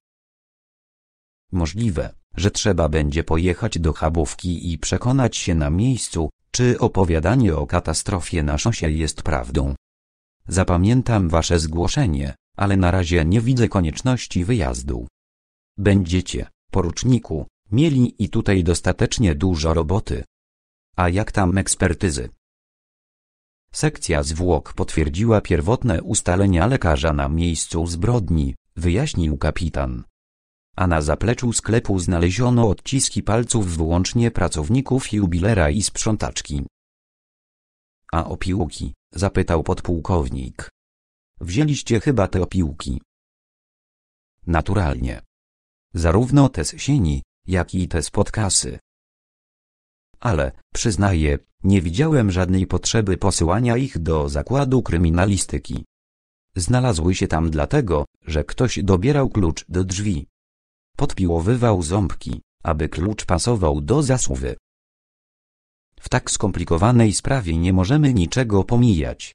Możliwe, że trzeba będzie pojechać do Chabówki i przekonać się na miejscu, czy opowiadanie o katastrofie na szosie jest prawdą. Zapamiętam wasze zgłoszenie, ale na razie nie widzę konieczności wyjazdu. Będziecie, poruczniku, mieli i tutaj dostatecznie dużo roboty. A jak tam ekspertyzy? Sekcja zwłok potwierdziła pierwotne ustalenia lekarza na miejscu zbrodni, wyjaśnił kapitan. A na zapleczu sklepu znaleziono odciski palców wyłącznie pracowników jubilera i sprzątaczki. A opiłki? zapytał podpułkownik. Wzięliście chyba te opiłki. Naturalnie. Zarówno te z sieni, jak i te z podkasy. Ale, przyznaję, nie widziałem żadnej potrzeby posyłania ich do zakładu kryminalistyki. Znalazły się tam dlatego, że ktoś dobierał klucz do drzwi. Podpiłowywał ząbki, aby klucz pasował do zasuwy. W tak skomplikowanej sprawie nie możemy niczego pomijać.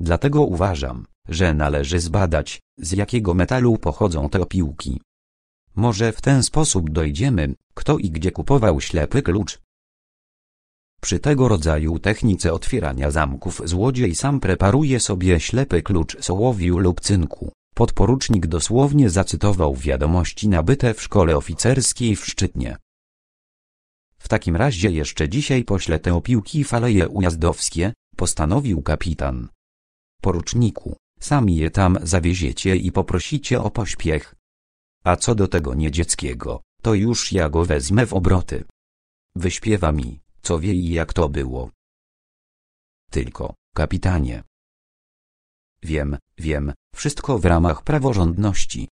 Dlatego uważam, że należy zbadać, z jakiego metalu pochodzą te opiłki. Może w ten sposób dojdziemy, kto i gdzie kupował ślepy klucz. Przy tego rodzaju technice otwierania zamków złodziej sam preparuje sobie ślepy klucz sołowiu lub cynku. Podporucznik dosłownie zacytował wiadomości nabyte w szkole oficerskiej w Szczytnie. W takim razie jeszcze dzisiaj poślę te opiłki faleje ujazdowskie, postanowił kapitan. Poruczniku, sami je tam zawieziecie i poprosicie o pośpiech. A co do tego niedzieckiego, to już ja go wezmę w obroty. Wyśpiewa mi, co wie i jak to było. Tylko, kapitanie. Wiem, wiem, wszystko w ramach praworządności.